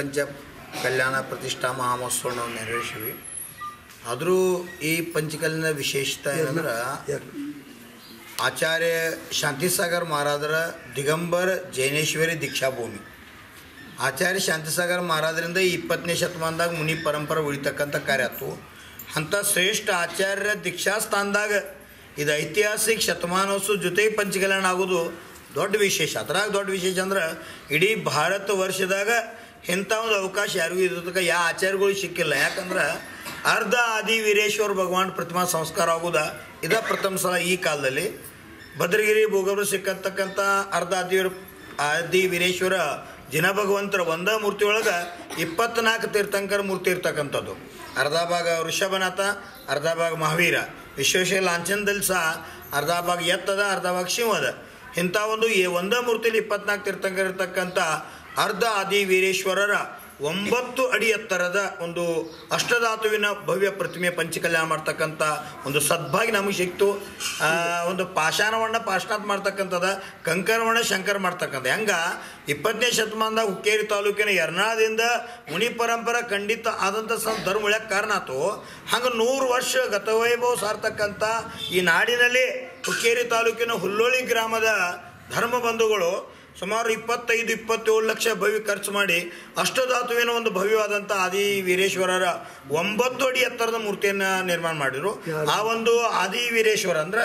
ಪಂಚ ಕಲ್ಯಾಣ ಪ್ರತಿಷ್ಠಾ ಮಹಾಮಹೋತ್ಸವವನ್ನು ನೆರವೇರಿಸಿವಿ ಆದರೂ ಈ ಪಂಚಕಲ್ಲಿನ ವಿಶೇಷತೆ ಏನಂದ್ರೆ ಆಚಾರ್ಯ ಶಾಂತಿಸಾಗರ್ ಮಹಾರಾಜರ ದಿಗಂಬರ್ ಜೈನೇಶ್ವರಿ ದೀಕ್ಷಾಭೂಮಿ ಆಚಾರ್ಯ ಶಾಂತಿಸಾಗರ್ ಮಹಾರಾಜರಿಂದ ಇಪ್ಪತ್ತನೇ ಶತಮಾನದಾಗ ಮುನಿ ಪರಂಪರೆ ಉಳಿತಕ್ಕಂಥ ಕಾರ್ಯ ಆಯ್ತು. ಅಂಥ ಶ್ರೇಷ್ಠ ಆಚಾರ್ಯ ದೀಕ್ಷಾಸ್ಥಾನದಾಗ ಇದು ಐತಿಹಾಸಿಕ ಶತಮಾನೋತ್ಸವ ಜೊತೆಗೆ ಪಂಚಕಲ್ಯಾಣ ಆಗೋದು ದೊಡ್ಡ ವಿಶೇಷ. ಅದ್ರಾಗ ದೊಡ್ಡ ವಿಶೇಷ ಅಂದ್ರೆ ಇಡೀ ಭಾರತ ವರ್ಷದಾಗ ಇಂಥ ಒಂದು ಅವಕಾಶ ಯಾರಿಗೂ ಇರೋದಕ್ಕೆ ಯಾವ ಆಚಾರ್ಯಗಳು ಸಿಕ್ಕಿಲ್ಲ. ಯಾಕಂದ್ರೆ ಅರ್ಧ ಆದಿ ವೀರೇಶ್ವರ ಭಗವಾನ್ ಪ್ರತಿಮಾ ಸಂಸ್ಕಾರ ಆಗೋದ ಇದ ಪ್ರಥಮ ಸಲ ಈ ಕಾಲದಲ್ಲಿ. ಭದ್ರಗಿರಿ ಭೂಗರ್ಭ ಸಿಕ್ಕಂತಕ್ಕಂಥ ಅರ್ಧ ಆದಿ ಆದಿ ವೀರೇಶ್ವರ ಜಿನ ಭಗವಂತರ ಒಂದೇ ಮೂರ್ತಿ ಒಳಗೆ ಇಪ್ಪತ್ನಾಲ್ಕು ತೀರ್ಥಂಕರ ಮೂರ್ತಿ ಇರ್ತಕ್ಕಂಥದ್ದು. ಅರ್ಧ ಭಾಗ ವೃಷಭನಾಥ, ಅರ್ಧ ಭಾಗ ಮಹಾವೀರ. ವಿಶ್ವೇಶ್ವರ ಲಾಂಛನದಲ್ಲಿ ಸಹ ಅರ್ಧ ಭಾಗ ಎತ್ತದ, ಅರ್ಧ ಭಾಗ ಶಿವದ. ಇಂಥ ಒಂದು ಈ ಒಂದೇ ಮೂರ್ತಿಲಿ ಇಪ್ಪತ್ನಾಲ್ಕು ತೀರ್ಥಂಕರ ಇರ್ತಕ್ಕಂಥ ಅರ್ಧ ಆದಿ ವೀರೇಶ್ವರರ ಒಂಬತ್ತು ಅಡಿ ಎತ್ತರದ ಒಂದು ಅಷ್ಟಧಾತುವಿನ ಭವ್ಯ ಪ್ರತಿಮೆ ಪಂಚಕಲ್ಯಾಣ ಮಾಡ್ತಕ್ಕಂಥ ಒಂದು ಸದ್ಭಾಗಿ ನಮಗೆ ಸಿಕ್ತು. ಒಂದು ಪಾಷಾಣವನ್ನ ಪಾಷಾಣಾತ್ ಮಾಡ್ತಕ್ಕಂಥದ ಕಂಕರವಣ್ಣ ಶಂಕರ ಮಾಡ್ತಕ್ಕಂಥ. ಹೆಂಗ? ಇಪ್ಪತ್ತನೇ ಶತಮಾನದಾಗ ಹುಕ್ಕೇರಿ ತಾಲೂಕಿನ ಯರ್ನಾದಿಂದ ಮುನಿ ಪರಂಪರೆ ಖಂಡಿತ ಆದಂಥ ಸ ಧರ್ಮ ಉಳ್ಯಕ್ಕೆ ಕಾರಣ ಆತು. ಹಂಗೆ ನೂರು ವರ್ಷ ಗತವೈಭವ ಸಾರ್ತಕ್ಕಂಥ ಈ ನಾಡಿನಲ್ಲಿ ಹುಕ್ಕೇರಿ ತಾಲೂಕಿನ ಹುಲ್ಲೋಳಿ ಗ್ರಾಮದ ಧರ್ಮ ಬಂಧುಗಳು ಸುಮಾರು ಇಪ್ಪತ್ತೈದು, ಇಪ್ಪತ್ತೇಳು ಲಕ್ಷ ಭವ್ಯ ಖರ್ಚು ಮಾಡಿ ಅಷ್ಟಧಾತುವಿನ ಒಂದು ಭವ್ಯವಾದಂಥ ಆದಿ ವೀರೇಶ್ವರರ ಒಂಬತ್ತು ಅಡಿ ಎತ್ತರದ ಮೂರ್ತಿಯನ್ನು ನಿರ್ಮಾಣ ಮಾಡಿದರು. ಆ ಒಂದು ಆದಿ ವೀರೇಶ್ವರ ಅಂದರೆ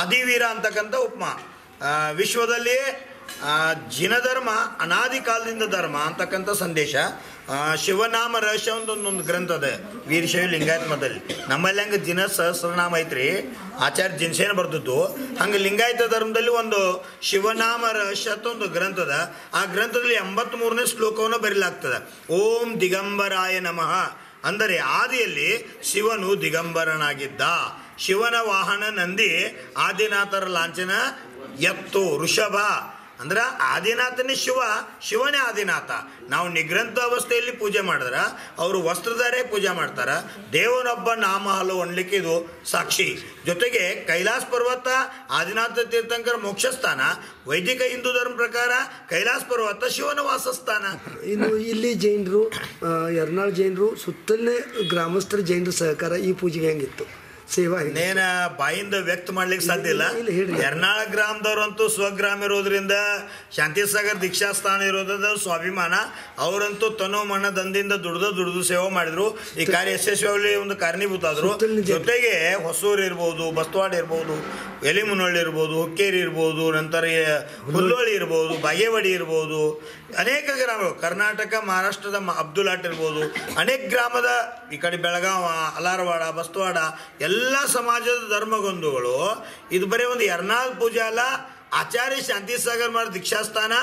ಆದಿವೀರ ಅಂತಕ್ಕಂಥ ಉಪಮಾ. ವಿಶ್ವದಲ್ಲಿ ಜಿನ ಧರ್ಮ, ಅನಾದಿ ಕಾಲದಿಂದ ಧರ್ಮ ಅಂತಕ್ಕಂಥ ಸಂದೇಶ. ಶಿವನಾಮ ರಹಸ್ಯ ಒಂದು ಒಂದೊಂದು ಗ್ರಂಥ ಅದ, ವೀರಶೈವ ಲಿಂಗಾಯತ್ಮದಲ್ಲಿ. ನಮ್ಮಲ್ಲಿ ಹಂಗೆ ಜಿನ ಸಹಸ್ರನಾಮ ಐತ್ರಿ, ಆಚಾರ್ಯ ಜಿನ್ಸೇನ ಬರ್ದದ್ದು. ಹಂಗೆ ಲಿಂಗಾಯತ ಧರ್ಮದಲ್ಲಿ ಒಂದು ಶಿವನಾಮ ರಹಸ್ಯ ಅಂತ ಒಂದು ಗ್ರಂಥ ಅದ. ಆ ಗ್ರಂಥದಲ್ಲಿ ಎಂಬತ್ಮೂರನೇ ಶ್ಲೋಕವನ್ನು ಬರೀಲಾಗ್ತದೆ. ಓಂ ದಿಗಂಬರಾಯ ನಮಃ. ಅಂದರೆ ಆದಿಯಲ್ಲಿ ಶಿವನು ದಿಗಂಬರನಾಗಿದ್ದ. ಶಿವನ ವಾಹನ ನಂದಿ ಆದಿನಾಥರ ಲಾಂಛನ ಎತ್ತು, ಋಷಭ. ಅಂದ್ರೆ ಆದಿನಾಥನೇ ಶಿವ, ಶಿವನೇ ಆದಿನಾಥ. ನಾವು ನಿಗ್ರಂಥ ಅವಸ್ಥೆಯಲ್ಲಿ ಪೂಜೆ ಮಾಡಿದ್ರೆ, ಅವರು ವಸ್ತ್ರಧಾರೆ ಪೂಜೆ ಮಾಡ್ತಾರೆ. ದೇವನೊಬ್ಬ ನಾಮ ಹಲವು ಅನ್ಲಿಕ್ಕೆ ಇದು ಸಾಕ್ಷಿ. ಜೊತೆಗೆ ಕೈಲಾಸ ಪರ್ವತ, ಆದಿನಾಥ ತೀರ್ಥಂಕರ ಮೋಕ್ಷಸ್ಥಾನ, ವೈದಿಕ ಹಿಂದೂ ಧರ್ಮ ಪ್ರಕಾರ ಕೈಲಾಸ ಪರ್ವತ ಶಿವನ ವಾಸಸ್ಥಾನ. ಇನ್ನು ಇಲ್ಲಿ ಜೈನರು ಎರ್ನಾಳ್ ಜೈನರು ಸುತ್ತಲೇ ಗ್ರಾಮಸ್ಥರ ಜೈನರು ಸಹಕಾರ ಈ ಪೂಜೆಗೆ ಹೆಂಗಿತ್ತು? ಸೇವಾ ನೇನ ಬಾಯಿಂದ ವ್ಯಕ್ತ ಮಾಡ್ಲಿಕ್ಕೆ ಸಾಧ್ಯ ಇಲ್ಲ. ಎರ್ನಾಳ ಗ್ರಾಮದವ್ರಂತೂ ಸ್ವಗ್ರಾಮ ಇರೋದ್ರಿಂದ ಶಾಂತಿಸಾಗರ್ ದೀಕ್ಷಾ ಸ್ಥಾನ ಇರೋದ್ರಿಂದ ಸ್ವಾಭಿಮಾನ. ಅವರಂತೂ ತನು ಮನ ದಂದಿಂದ ದುಡ್ದು ದುಡ್ದು ಸೇವೆ ಮಾಡಿದ್ರು. ಈ ಕಾರ್ಯ ಯಶಸ್ವಿ ಒಂದು ಕಾರಣೀಭೂತ ಆದ್ರು ಜೊತೆಗೆ ಹೊಸೂರು ಇರ್ಬೋದು ಬಸ್ತವಾಡ ಇರ್ಬೋದು ಎಲಿಮುನಳ್ಳಿ ಇರ್ಬೋದು ಹುಕ್ಕೇರಿ ಇರ್ಬೋದು ನಂತರ ಹುಲ್ಲೋಳಿ ಇರ್ಬೋದು ಬಾಗೇವಾಡಿ ಇರ್ಬೋದು ಅನೇಕ ಗ್ರಾಮಗಳು, ಕರ್ನಾಟಕ, ಮಹಾರಾಷ್ಟ್ರದ ಅಬ್ದುಲ್ ಆಟ್ ಇರ್ಬೋದು, ಅನೇಕ ಗ್ರಾಮದ ಈ ಕಡೆ ಬೆಳಗಾವ, ಅಲಾರವಾಡ ಬಸ್ತವಾಡ ಎಲ್ಲ ಸಮಾಜದ ಧರ್ಮಗೊಂದುಗಳು ಇದು ಬರೀ ಒಂದು ಎರ್ನಾಳ್ ಪೂಜೆ ಅಲ್ಲ ಆಚಾರ್ಯ ಶಾಂತಿಸಾಗರ್ ಮಾರ ದೀಕ್ಷಾಸ್ಥಾನ,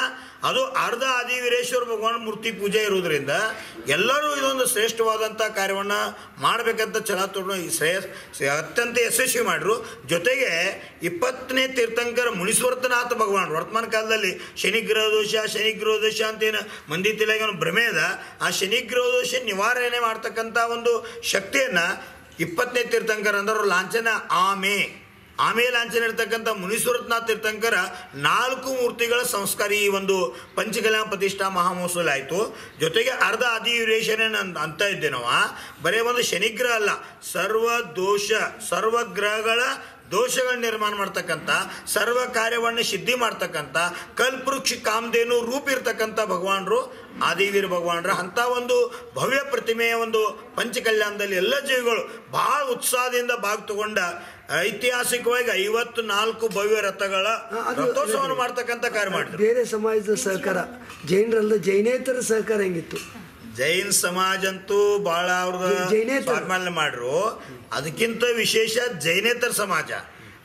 ಅದು ಅರ್ಧ ಆದಿವೀರೇಶ್ವರ ಭಗವಾನ್ ಮೂರ್ತಿ ಪೂಜೆ ಇರೋದ್ರಿಂದ ಎಲ್ಲರೂ ಇದೊಂದು ಶ್ರೇಷ್ಠವಾದಂಥ ಕಾರ್ಯವನ್ನು ಮಾಡಬೇಕಂತ ಛಲ ತೊಗೊಂಡು ಈ ಶ್ರೇಯಸ್ ಅತ್ಯಂತ ಯಶಸ್ವಿ ಮಾಡಿದ್ರು ಜೊತೆಗೆ ಇಪ್ಪತ್ತನೇ ತೀರ್ಥಂಕರ ಮುನಿಸ್ವರ್ತನಾಥ ಭಗವಾನ್, ವರ್ತಮಾನ ಕಾಲದಲ್ಲಿ ಶನಿಗ್ರಹ ದೋಷ ಶನಿಗ್ರಹ ದೋಷ ಅಂತೇನು ಮಂದಿ ಒಂದು ಭ್ರಮೆ ಅದ. ಆ ಶನಿಗ್ರಹ ದೋಷ ನಿವಾರಣೆ ಮಾಡ್ತಕ್ಕಂಥ ಒಂದು ಶಕ್ತಿಯನ್ನು ಇಪ್ಪತ್ತನೇ ತೀರ್ಥಂಕರ ಅಂದರು ಲಾಂಛನ, ಆಮೆ. ಆಮೇಲೆ ಅಂಚನಿರ್ತಕ್ಕಂಥ ಮುನೀಶ್ವರನಾಥ ತೀರ್ಥಂಕರ ನಾಲ್ಕು ಮೂರ್ತಿಗಳ ಸಂಸ್ಕಾರ ಈ ಒಂದು ಪಂಚಕಲ್ಯಾಣ ಪ್ರತಿಷ್ಠಾ ಮಹಾಮಹೋತ್ಸವ ಆಯಿತು. ಜೊತೆಗೆ ಅರ್ಧ ಅಧಿವೇಶನ ಅಂತ ಇದ್ದೆ ಬರೇ ಬರೀ ಒಂದು ಶನಿಗ್ರಹ ಅಲ್ಲ ಸರ್ವ ದೋಷ ಸರ್ವ ಗ್ರಹಗಳ ದೋಷಗಳ ನಿರ್ಮಾಣ ಮಾಡ್ತಕ್ಕಂಥ ಸರ್ವ ಕಾರ್ಯವನ್ನು ಸಿದ್ಧಿ ಮಾಡ್ತಕ್ಕಂಥ ಕಲ್ಪವೃಕ್ಷ ಕಾಮಧೇನು ರೂಪ ಇರ್ತಕ್ಕಂಥ ಭಗವಾನರು ಆದಿವೀರ ಭಗವಾನರ ಅಂಥ ಒಂದು ಭವ್ಯ ಪ್ರತಿಮೆಯ ಒಂದು ಪಂಚಕಲ್ಯಾಣದಲ್ಲಿ ಎಲ್ಲ ಜೀವಿಗಳು ಬಹಳ ಉತ್ಸಾಹದಿಂದ ಭಾಗ ತಗೊಂಡ ಐತಿಹಾಸಿಕವಾಗಿ ಐವತ್ತು ನಾಲ್ಕು ಭವ್ಯ ರಥಗಳ ರಥೋತ್ಸವ ರಥೋತ್ಸವವನ್ನು ಮಾಡ್ತಕ್ಕಂಥ ಕಾರ್ಯ ಮಾಡಿದ್ರು. ಬೇರೆ ಸಮಾಜದ ಸಹಕಾರ ಜೈನರಲ್ಲ ಜೈನೇತರ ಸಹಕಾರ ಹೆಂಗಿತ್ತು? ಜೈನ್ ಸಮಾಜ ಅಂತೂ ಬಹಳ ಅವ್ರದ್ದು. ಸ್ವಾಭಿಮಾನ ಮಾಡ್ರು. ಅದಕ್ಕಿಂತ ವಿಶೇಷ ಜೈನೇತರ ಸಮಾಜ.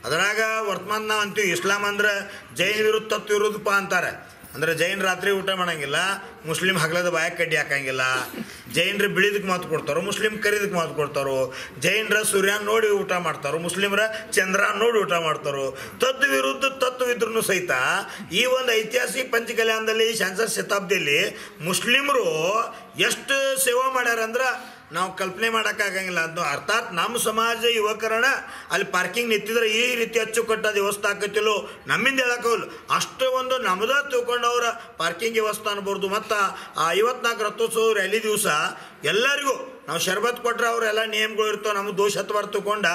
ಅದರಾಗ ವರ್ತಮಾನ ನಾವು ಅಂತೀವಿ ಇಸ್ಲಾಂ ಅಂದ್ರೆ ಜೈನ್ ವಿರುದ್ಧ ತತ್ವ ವಿರುದ್ಧಪ್ಪ ಅಂತಾರೆ. ಅಂದ್ರೆ ಜೈನ್ ರಾತ್ರಿ ಊಟ ಮಾಡಂಗಿಲ್ಲ, ಮುಸ್ಲಿಂ ಹಗಲದ ಬಾಯಕ್ ಕಡ್ಡಿ ಹಾಕಂಗಿಲ್ಲ. ಜೈನರ ಬಿಳಿದಕ್ಕೆ ಮಾತು ಕೊಡ್ತಾರೋ ಮುಸ್ಲಿಂ ಕರಿದಕ್ಕೆ ಮಾತು ಕೊಡ್ತಾರೋ ಜೈನರ ಸೂರ್ಯನ ನೋಡಿ ಊಟ ಮಾಡ್ತಾರೋ ಮುಸ್ಲಿಮರ ಚಂದ್ರ ನೋಡಿ ಊಟ ಮಾಡ್ತಾರೋ ತದ್ ವಿರುದ್ಧ ತತ್ವ ಸಹಿತ ಈ ಒಂದು ಐತಿಹಾಸಿಕ ಪಂಚಕಲ್ಯಾಣದಲ್ಲಿ ಶಾನ್ಸರ್ ಶತಾಬ್ದಿಯಲ್ಲಿ ಮುಸ್ಲಿಮರು ಎಷ್ಟು ಸೇವಾ ಮಾಡ್ಯಾರ ಅಂದ್ರೆ ನಾವು ಕಲ್ಪನೆ ಮಾಡೋಕ್ಕಾಗಂಗಿಲ್ಲ. ಅದು ಅರ್ಥಾತ್ ನಮ್ಮ ಸಮಾಜ ಯುವಕರಣ, ಅಲ್ಲಿ ಪಾರ್ಕಿಂಗ್ ನಿಂತಿದ್ರೆ ಈ ರೀತಿ ಅಚ್ಚುಕಟ್ಟಾದ ವ್ಯವಸ್ಥೆ ಆಕತಿಲ್ಲೋ? ನಮ್ಮಿಂದ ಹೇಳೋಕ್ಕಾಗಲ್ಲ. ಅಷ್ಟು ಒಂದು ನಮ್ದ ತಿಳ್ಕೊಂಡವ್ರ ಪಾರ್ಕಿಂಗ್ ವ್ಯವಸ್ಥೆ ಅನ್ಬಾರ್ದು. ಮತ್ತು ಆ ಐವತ್ನಾಲ್ಕು ರಥೋತ್ಸವ ರ್ಯಾಲಿ ದಿವಸ ಎಲ್ಲರಿಗೂ ನಾವು ಶರ್ಬತ್ ಕೊಟ್ಟರೆ ಅವರೆಲ್ಲ ನಿಯಮಗಳು ಇರ್ತಾವೆ. ನಮ್ಮ ದೋಷ ಹತ್ತುವಾರ ತಗೊಂಡ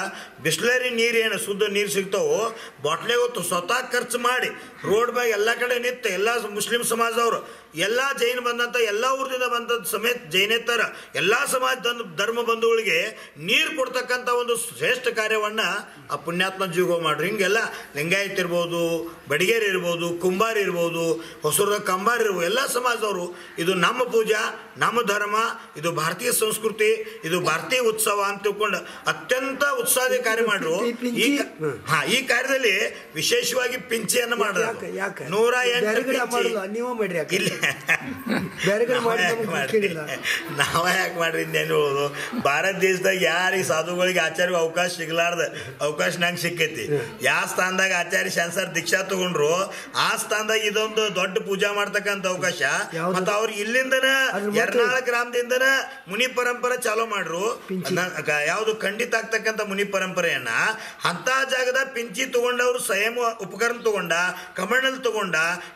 ಬಿಸ್ಲರಿ ನೀರು ಏನು ಶುದ್ಧ ನೀರು ಸಿಗ್ತಾವೋ? ಬಾಟ್ಲೆ ಹೊತ್ತು ಸ್ವತಃ ಖರ್ಚು ಮಾಡಿ ರೋಡ್ ಬ್ಯಾಗ್ ಎಲ್ಲ ಕಡೆ ನಿಂತು ಎಲ್ಲ ಮುಸ್ಲಿಂ ಸಮಾಜದವರು ಎಲ್ಲ ಜೈನ್ ಬಂದಂಥ ಎಲ್ಲ ಊರಿನಿಂದ ಬಂದಂಥ ಸಮೇತ ಜೈನೇತರ ಎಲ್ಲ ಸಮಾಜ ಧರ್ಮ- ಬಂಧುಗಳಿಗೆ ನೀರು ಕೊಡ್ತಕ್ಕಂಥ ಒಂದು ಶ್ರೇಷ್ಠ ಕಾರ್ಯವನ್ನು ಆ ಪುಣ್ಯಾತ್ಮ ಜೀವೋ ಮಾಡ್ರಿ. ಹಿಂಗೆಲ್ಲ ಲಿಂಗಾಯತ್ ಇರ್ಬೋದು ಬಡಿಗೇರ್ ಇರ್ಬೋದು ಕುಂಬಾರ್ ಇರ್ಬೋದು ಹೊಸೂರದ ಕಂಬಾರ್ ಇರ್ಬೋದು ಎಲ್ಲ ಸಮಾಜದವರು ಇದು ನಮ್ಮ ಪೂಜಾ ನಮ್ಮ ಧರ್ಮ ಇದು ಭಾರತೀಯ ಸಂಸ್ಕೃತಿ ಇದು ಭಾರತೀಯ ಉತ್ಸವ ಅಂತ ತಿಳ್ಕೊಂಡು ಅತ್ಯಂತ ಉತ್ಸಾಹದ ಕಾರ್ಯ ಮಾಡ್ರು. ಈ ಹಾ. ಈ ಕಾರ್ಯದಲ್ಲಿ ವಿಶೇಷವಾಗಿ ಪಿಂಚಿಯನ್ನು ಯಾಕೆ ನೂರ ಎಂಟು ಮಾಡೋದು ಇಲ್ಲ. ನಾವ ನಾವೇ ಯಾಕೆ ಮಾಡ್ರಿ ಹೇಳೋದು? ಭಾರತ ದೇಶದಾಗ ಯಾರಿಗೆ ಸಾಧುಗಳಿಗೆ ಆಚಾರ್ಯ ಅವಕಾಶ ಸಿಗ್ಲಾರ್ದ ಅವಕಾಶ ನಂಗೆ ಸಿಕ್ಕೈತಿ. ಯಾವ ಸ್ಥಾನದಾಗ ಆಚಾರ್ಯ ಶಾನ್ಸರ್ ದೀಕ್ಷಾ ತಗೊಂಡ್ರು ಆ ಸ್ಥಾನದಾಗ ಇದೊಂದು ದೊಡ್ಡ ಪೂಜಾ ಮಾಡ್ತಕ್ಕಂಥ ಅವಕಾಶ? ಮತ್ತ ಅವ್ರು ಇಲ್ಲಿಂದನ ಎರ್ನಾಳ ಗ್ರಾಮದಿಂದನ ಮುನಿ ಪರಂಪರೆ ಚಾಲೂ ಮಾಡ್ರು. ಯಾವುದು ಖಂಡಿತ ಆಗ್ತಕ್ಕಂತ ಮುನಿ ಪರಂಪರೆಯನ್ನ ಅಂತ ಜಾಗದ ಪಿಂಚಿ ತಗೊಂಡವ್ರು ಸ್ವಯಂ ಉಪಕರಣ ತಗೊಂಡ ಕಮಂಡಲ್ ತಗೊಂಡ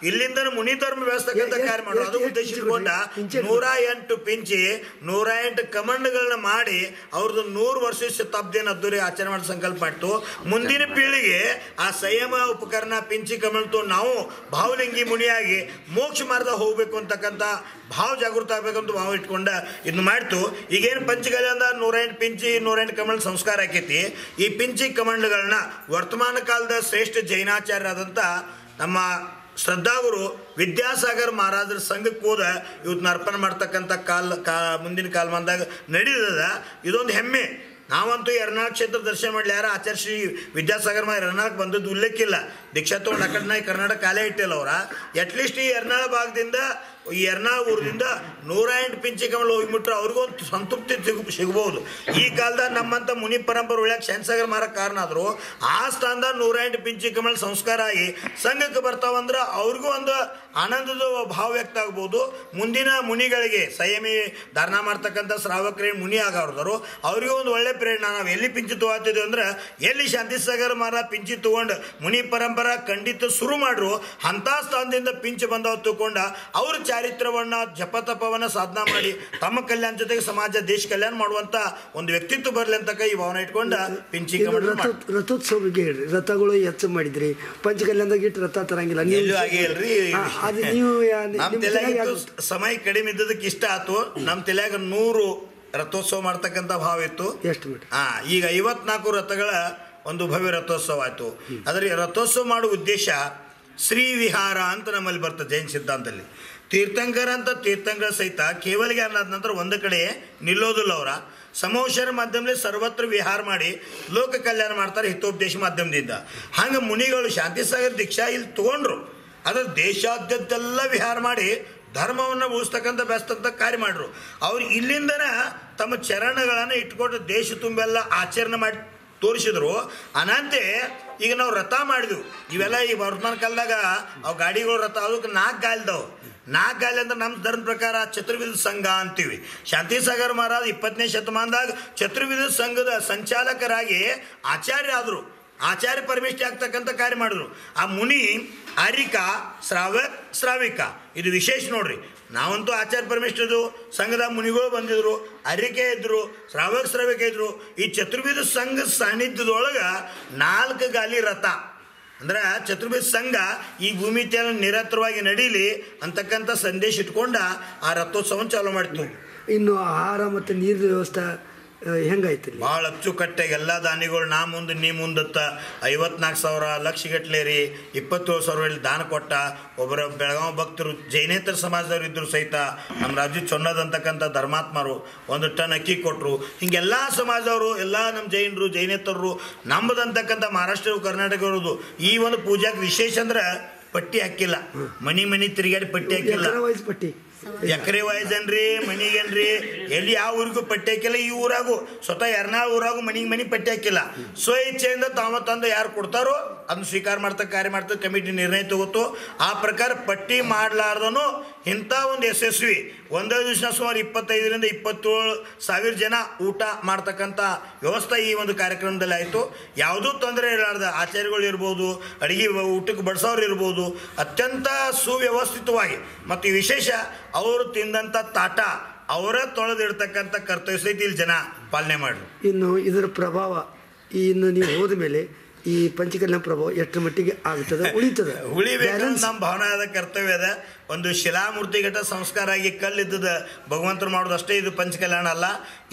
ಇಲ್ಲಿಂದನ ಮುನಿ ಧರ್ಮ ವ್ಯವಸ್ಥೆಗಂತ ಎ- ಕಾರ್ಯ ಅದು ಎ- ಎ- ಉದ್ದೇಶ ಪಿಂಚಿ ಇಟ್ಕೊಂಡ ಕೊಡ್ರಿ. ನೂರ ಎಂಟು ಪಿಂಚಿ ನೂರ ಎಂಟು ಕಮಂಡ್ಗಳನ್ನ ಮಾಡಿ ಅವ್ರದ್ದು ನೂರು ವರ್ಷ ಶತಾಬ್ದಿಯನ್ನು ಅದ್ದೂರಿ ಆಚರಣೆ ಮಾಡೋ ಸಂಕಲ್ಪ ಮಾಡ್ತು. ಮುಂದಿನ ಪೀಳಿಗೆ ಆ ಸಂಯಮ ಉಪಕರಣ ಪಿಂಚಿ ಕಮಂಡ್ತು ನಾವು ಭಾವಲಿಂಗಿ ಮುನಿಯಾಗಿ ಮೋಕ್ಷ ಮಾರ್ಗ ಹೋಗ್ಬೇಕು ಅಂತಕ್ಕಂಥ ಭಾವ ಜಾಗೃತ ಆಗ್ಬೇಕಂತ ಭಾವ ಇಟ್ಕೊಂಡ ಇದನ್ನ ಮಾಡ್ತು. ಈಗೇನು ಪಂಚಗಲ ಅಂದ ನೂರ ಎಂಟು ಪಿಂಚಿ ನೂರ ಎಂಟು ಕಮಂಡ್ ಸಂಸ್ಕಾರ ಆಕೈತಿ. ಈ ಪಿಂಚಿ ಕಮಂಡ್ಗಳನ್ನ ವರ್ತಮಾನ ಕಾಲದ ಶ್ರೇಷ್ಠ ಜೈನಾಚಾರ್ಯರಾದಂಥ ನಮ್ಮ ಶ್ರದ್ಧಾಗುರು ವಿದ್ಯಾಸಾಗರ್ ಮಹಾರಾಜರ ಸಂಘಕ್ಕೆ ಹೋದ ಇವತ್ತು ಅರ್ಪಣೆ ಮಾಡ್ತಕ್ಕಂಥ ಕಾಲ, ಕಾ, ಮುಂದಿನ ಕಾಲಮಾನದಾಗ ನಡೀತದ. ಇದೊಂದು ಹೆಮ್ಮೆ. ನಾವಂತೂ ಎರ್ನಾಳ್ ಕ್ಷೇತ್ರ ದರ್ಶನ ಮಾಡಲಿ ಯಾರು ಆಚಾರ್ಯ ಶ್ರೀ ವಿದ್ಯಾಸಾಗರ್ ಮಾ ಎರ್ನಾಳಕ್ಕೆ ಬಂದದ್ದು ಉಲ್ಲೇಖ ಇಲ್ಲ. ದೀಕ್ಷಾ ತೊಗೊಂಡು ಕಡೆ ಕರ್ನಾಟಕ ಕಾಲೇ ಇಟ್ಟಿಲ್ಲ ಅವರ. ಅಟ್ಲೀಸ್ಟ್ ಈ ಎರ್ನಾಳ ಭಾಗದಿಂದ ಈ ಎರ್ನಾಗೂರದಿಂದ ನೂರ ಎಂಟು ಪಿಂಚಿ ಕಮಲ ಹೋಗಿಬಿಟ್ರೆ ಅವ್ರಿಗೂ ಒಂದು ಸಂತೃಪ್ತಿ ಸಿಗು ಸಿಗ್ಬೋದು. ಈ ಕಾಲದಾಗ ನಮ್ಮಂಥ ಮುನಿ ಪರಂಪರೆ ಉಳಿಯಕ್ಕೆ ಶಾಂತಸಾಗರ ಮಾರಕ್ಕೆ ಕಾರಣ ಆದ್ರು ಆ ಸ್ಥಾನದಾಗ ನೂರ ಎಂಟು ಪಿಂಚಿ ಕಮಲ್ ಸಂಸ್ಕಾರ ಆಗಿ ಸಂಘಕ್ಕೆ ಬರ್ತಾವಂದ್ರೆ ಅವ್ರಿಗೂ ಒಂದು ಆನಂದದ ಭಾವ ವ್ಯಕ್ತ ಆಗ್ಬೋದು. ಮುಂದಿನ ಮುನಿಗಳಿಗೆ ಸಂಯಮಿ ಧಾರಣ ಮಾಡ್ತಕ್ಕಂಥ ಶ್ರಾವಕರೇ ಮುನಿ ಆಗವ್ರದರು ಅವ್ರಿಗೂ ಒಂದು ಒಳ್ಳೆ ಪ್ರೇರಣೆ. ನಾವು ಎಲ್ಲಿ ಪಿಂಚಿ ತಗೋತಿದ್ದೀವಿ ಅಂದ್ರೆ ಎಲ್ಲಿ ಶಾಂತಿಸಾಗರ್ ಮಾರ ಪಿಂಚಿ ತಗೊಂಡು ಮುನಿ ಪರಂಪರ ಖಂಡಿತ ಶುರು ಮಾಡ್ರು, ಅಂಥ ಸ್ಥಾನದಿಂದ ಪಿಂಚಿ ಬಂದವ್ ತಗೊಂಡ ಅವ್ರ ಚಾರಿತ್ರವನ್ನ ಜಪತಪವನ್ನ ಸಾಧನ ಮಾಡಿ ತಮ್ಮ ಕಲ್ಯಾಣ ಜೊತೆಗೆ ಸಮಾಜ ದೇಶ ಕಲ್ಯಾಣ ಮಾಡುವಂತ ಒಂದು ವ್ಯಕ್ತಿತ್ವ ಬರಲಿ ಅಂತ ಈ ಭಾವನೆ ಇಟ್ಕೊಂಡ ಪಿಂಚಿ. ರಥೋತ್ಸವ ಬಗ್ಗೆ ಹೇಳ್ರಿ. ರಥಗಳು ಹೆಚ್ಚು ಮಾಡಿದ್ರಿ. ಪಂಚಕಲ್ಯಾಣದಾಗ ಇಟ್ಟು ರಥ ತರಂಗಿಲ್ಲ. ಎಲ್ಲೂ ಅದು ನೀವು ಸಮಯ ಕಡಿಮೆ ಇದ್ದದಕ್ಕೆ ಇಷ್ಟ ಆತು. ನಮ್ಮ ತಲೆಯಾಗ ನೂರು ರಥೋತ್ಸವ ಮಾಡ್ತಕ್ಕಂಥ ಭಾವ ಇತ್ತು. ಎಷ್ಟು ಹಾ ಈಗ ಐವತ್ನಾಲ್ಕು ರಥಗಳ ಒಂದು ಭವ್ಯ ರಥೋತ್ಸವ ಆಯ್ತು. ಆದರೆ ರಥೋತ್ಸವ ಮಾಡುವ ಉದ್ದೇಶ ಶ್ರೀ ವಿಹಾರ ಅಂತ ನಮ್ಮಲ್ಲಿ ಬರ್ತದೆ ಜೈನ್ ಸಿದ್ಧಾಂತದಲ್ಲಿ. ತೀರ್ಥಂಕರ ಅಂತ ತೀರ್ಥಂಕರ ಸಹಿತ ಕೇವಲಿಗೆ ಅನ್ನೋದ ನಂತರ ಒಂದು ಕಡೆ ನಿಲ್ಲೋದಿಲ್ಲ ಅವರ. ಸಮೋಷರ ಮಾಧ್ಯಮದಲ್ಲಿ ಸರ್ವತ್ರ ವಿಹಾರ ಮಾಡಿ ಲೋಕ ಕಲ್ಯಾಣ ಮಾಡ್ತಾರೆ ಹಿತೋಪದೇಶ ಮಾಧ್ಯಮದಿಂದ. ಹಂಗೆ ಮುನಿಗಳು ಶಾಂತಿ ಸಾಗರ ದೀಕ್ಷಾ ಇಲ್ಲಿ ತಗೊಂಡ್ರು. ಅದರ ದೇಶಾದ್ಯಂತೆಲ್ಲ ವಿಹಾರ ಮಾಡಿ ಧರ್ಮವನ್ನು ಉಳಿಸ್ತಕ್ಕಂಥ ಬೆಸ್ತಂತ ಕಾರ್ಯ ಮಾಡ್ರು. ಅವ್ರು ಇಲ್ಲಿಂದನೇ ತಮ್ಮ ಚರಣಗಳನ್ನು ಇಟ್ಕೊಂಡು ದೇಶ ತುಂಬೆಲ್ಲ ಆಚರಣೆ ಮಾಡಿ ತೋರಿಸಿದ್ರು. ಅನಂತೆ ಈಗ ನಾವು ರಥ ಮಾಡಿದ್ವು. ಇವೆಲ್ಲ ಈ ವರ್ತಮಾನ ಕಾಲದಾಗ ಅವು ಗಾಡಿಗಳು ರಥ, ಅದಕ್ಕೆ ನಾಲ್ಕು ಗಾಲಿದವು ನಾಲ್ಕು ಗಾಲಿ ಅಂದ್ರೆ ನಮ್ಮ ಧರ್ಮ ಪ್ರಕಾರ ಚತುರ್ವಿಧ ಸಂಘ ಅಂತೀವಿ. ಶಾಂತಿ ಸಾಗರ್ ಮಹಾರಾಜ್ ಇಪ್ಪತ್ತನೇ ಶತಮಾನದಾಗ ಚತುರ್ವಿಧ ಸಂಘದ ಸಂಚಾಲಕರಾಗಿ ಆಚಾರ್ಯ ಆದರು. ಆಚಾರ್ಯ ಪರಮೇಶ್ವರಿ ಆಗ್ತಕ್ಕಂಥ ಕಾರ್ಯ ಮಾಡಿದ್ರು. ಆ ಮುನಿ ಅರಿಕ, ಶ್ರಾವ, ಶ್ರಾವಿಕ. ಇದು ವಿಶೇಷ ನೋಡ್ರಿ. ನಾವಂತೂ ಆಚಾರ್ಯ ಪರಮೇಶ್ವರದು ಸಂಘದ ಮುನಿಗಳು ಬಂದಿದ್ರು, ಅರಿಕೆ ಇದ್ರು ಶ್ರಾವಕ ಶ್ರಾವಿಕ ಇದ್ರು. ಈ ಚತುರ್ವಿಧ ಸಂಘ ಸಾನ್ನಿಧ್ಯದೊಳಗೆ ನಾಲ್ಕು ಗಾಲಿ ರಥ. ಅಂದ್ರೆ ಚತುರ್ಭುಜ ಸಂಘ ಈ ಭೂಮಿ ತ್ಯಾಗ ನಿರಂತರವಾಗಿ ನಡೀಲಿ ಅಂತಕ್ಕಂಥ ಸಂದೇಶ ಇಟ್ಕೊಂಡ ಆ ರಥೋತ್ಸವ ಚಾಲೂ ಮಾಡ್ತು. ಇನ್ನು ಆಹಾರ ಮತ್ತು ನೀರಿನ ವ್ಯವಸ್ಥೆ ಹೆಂಗಾಯ್ತು ಭಾಳ ಅಚ್ಚುಕಟ್ಟಾಗಿ ಎಲ್ಲ ದಾನಿಗಳು ನಾ ಮುಂದೆ ನೀ ಮುಂದತ್ತ ಐವತ್ನಾಲ್ಕು ಸಾವಿರ ಲಕ್ಷಗಟ್ಲೆ ರೀ ಇಪ್ಪತ್ತೇಳು ಸಾವಿರ ಇಲ್ಲಿ ದಾನ ಕೊಟ್ಟ. ಒಬ್ಬರ ಬೆಳಗಾವಿ ಭಕ್ತರು ಜೈನೇತರ ಸಮಾಜದವ್ರು ಇದ್ರು ಸಹಿತ ನಮ್ಮ ರಾಜು ಚೊನ್ನದಂತಕ್ಕಂಥ ಧರ್ಮಾತ್ಮರು ಒಂದು ಟನ್ ಅಕ್ಕಿ ಕೊಟ್ಟರು ಹಿಂಗೆಲ್ಲ ಸಮಾಜದವರು ಎಲ್ಲ ನಮ್ಮ ಜೈನರು ಜೈನೇತರರು ನಂಬದಂತಕ್ಕಂಥ ಮಹಾರಾಷ್ಟ್ರ ಇರೋದು ಈ ಒಂದು ಪೂಜಾಕ್ಕೆ ವಿಶೇಷ ಅಂದ್ರೆ ಪಟ್ಟಿ ಹಾಕಿಲ್ಲ. ಮನಿ ಮನಿ ತಿರುಗಾಡಿ ಪಟ್ಟಿ ಹಾಕಿಲ್ಲ. ಪಟ್ಟಿ. ಎಕರೆ ವಾಯ್ದನ್ರಿ ಮನಿಗೇನ್ರಿ, ಎಲ್ಲಿ ಯಾವ ಊರಿಗೂ ಪಟ್ಟಿ ಹಾಕಿಲ್ಲ, ಈ ಊರಾಗೂ, ಸ್ವತಃ ಎರನಾಳ್ ಊರಾಗೂ ಮನಿಗೆ ಮನಿ ಪಟ್ಟಿ ಹಾಕಿಲ್ಲ. ಸ್ವ ಇಚ್ಛೆಯಿಂದ ತಾವ ತಂದು ಯಾರು ಕೊಡ್ತಾರೋ ಅದನ್ನ ಸ್ವೀಕಾರ ಮಾಡ್ತಾ, ಕಾರ್ಯ ಮಾಡ್ತಾ, ಕಮಿಟಿ ನಿರ್ಣಯ ತಗೋತು, ಆ ಪ್ರಕಾರ ಪಟ್ಟಿ ಮಾಡಲಾರ್ದನು ಇಂಥ ಒಂದು ಯಶಸ್ವಿ. ಒಂದೇ ದಿವಸ ಸುಮಾರು ಇಪ್ಪತ್ತೈದರಿಂದ ಇಪ್ಪತ್ತೇಳು ಸಾವಿರ ಜನ ಊಟ ಮಾಡ್ತಕ್ಕಂಥ ವ್ಯವಸ್ಥೆ ಈ ಒಂದು ಕಾರ್ಯಕ್ರಮದಲ್ಲಿ ಆಯಿತು. ಯಾವುದೂ ತೊಂದರೆ ಇರಲಾರ್ದ. ಆಚಾರ್ಯಗಳು ಇರ್ಬೋದು, ಅಡುಗೆ ಊಟಕ್ಕೆ ಬಡಿಸೋರು ಇರ್ಬೋದು, ಅತ್ಯಂತ ಸುವ್ಯವಸ್ಥಿತವಾಗಿ ಮತ್ತು ವಿಶೇಷ ಅವರು ತಿಂದಂಥ ತಾಟ ಅವರ ತೊಳೆದಿಡ್ತಕ್ಕಂಥ ಕರ್ತವ್ಯ ಸಹಿತ ಇಲ್ಲಿ ಜನ ಪಾಲನೆ ಮಾಡಿದ್ರು. ಇನ್ನು ಇದರ ಪ್ರಭಾವ ಇನ್ನು ನೀವು ಹೋದ ಮೇಲೆ ಈ ಪಂಚಕಲ್ಯಾಣ ಪ್ರಭಾವ ಎಷ್ಟರ ಮಟ್ಟಿಗೆ ಆಗ್ತದೆ ಉಳಿತದೆ ಉಳಿಬೇಕು ನಮ್ಮ ಭಾವನಾದ ಕರ್ತವ್ಯ ಅದ. ಒಂದು ಶಿಲಾಮೂರ್ತಿಗತ ಸಂಸ್ಕಾರ ಆಗಿ ಕಲ್ಲಿದ್ದದ ಭಗವಂತರು ಮಾಡೋದು ಅಷ್ಟೇ ಇದು ಪಂಚಕಲ್ಯಾಣ ಅಲ್ಲ.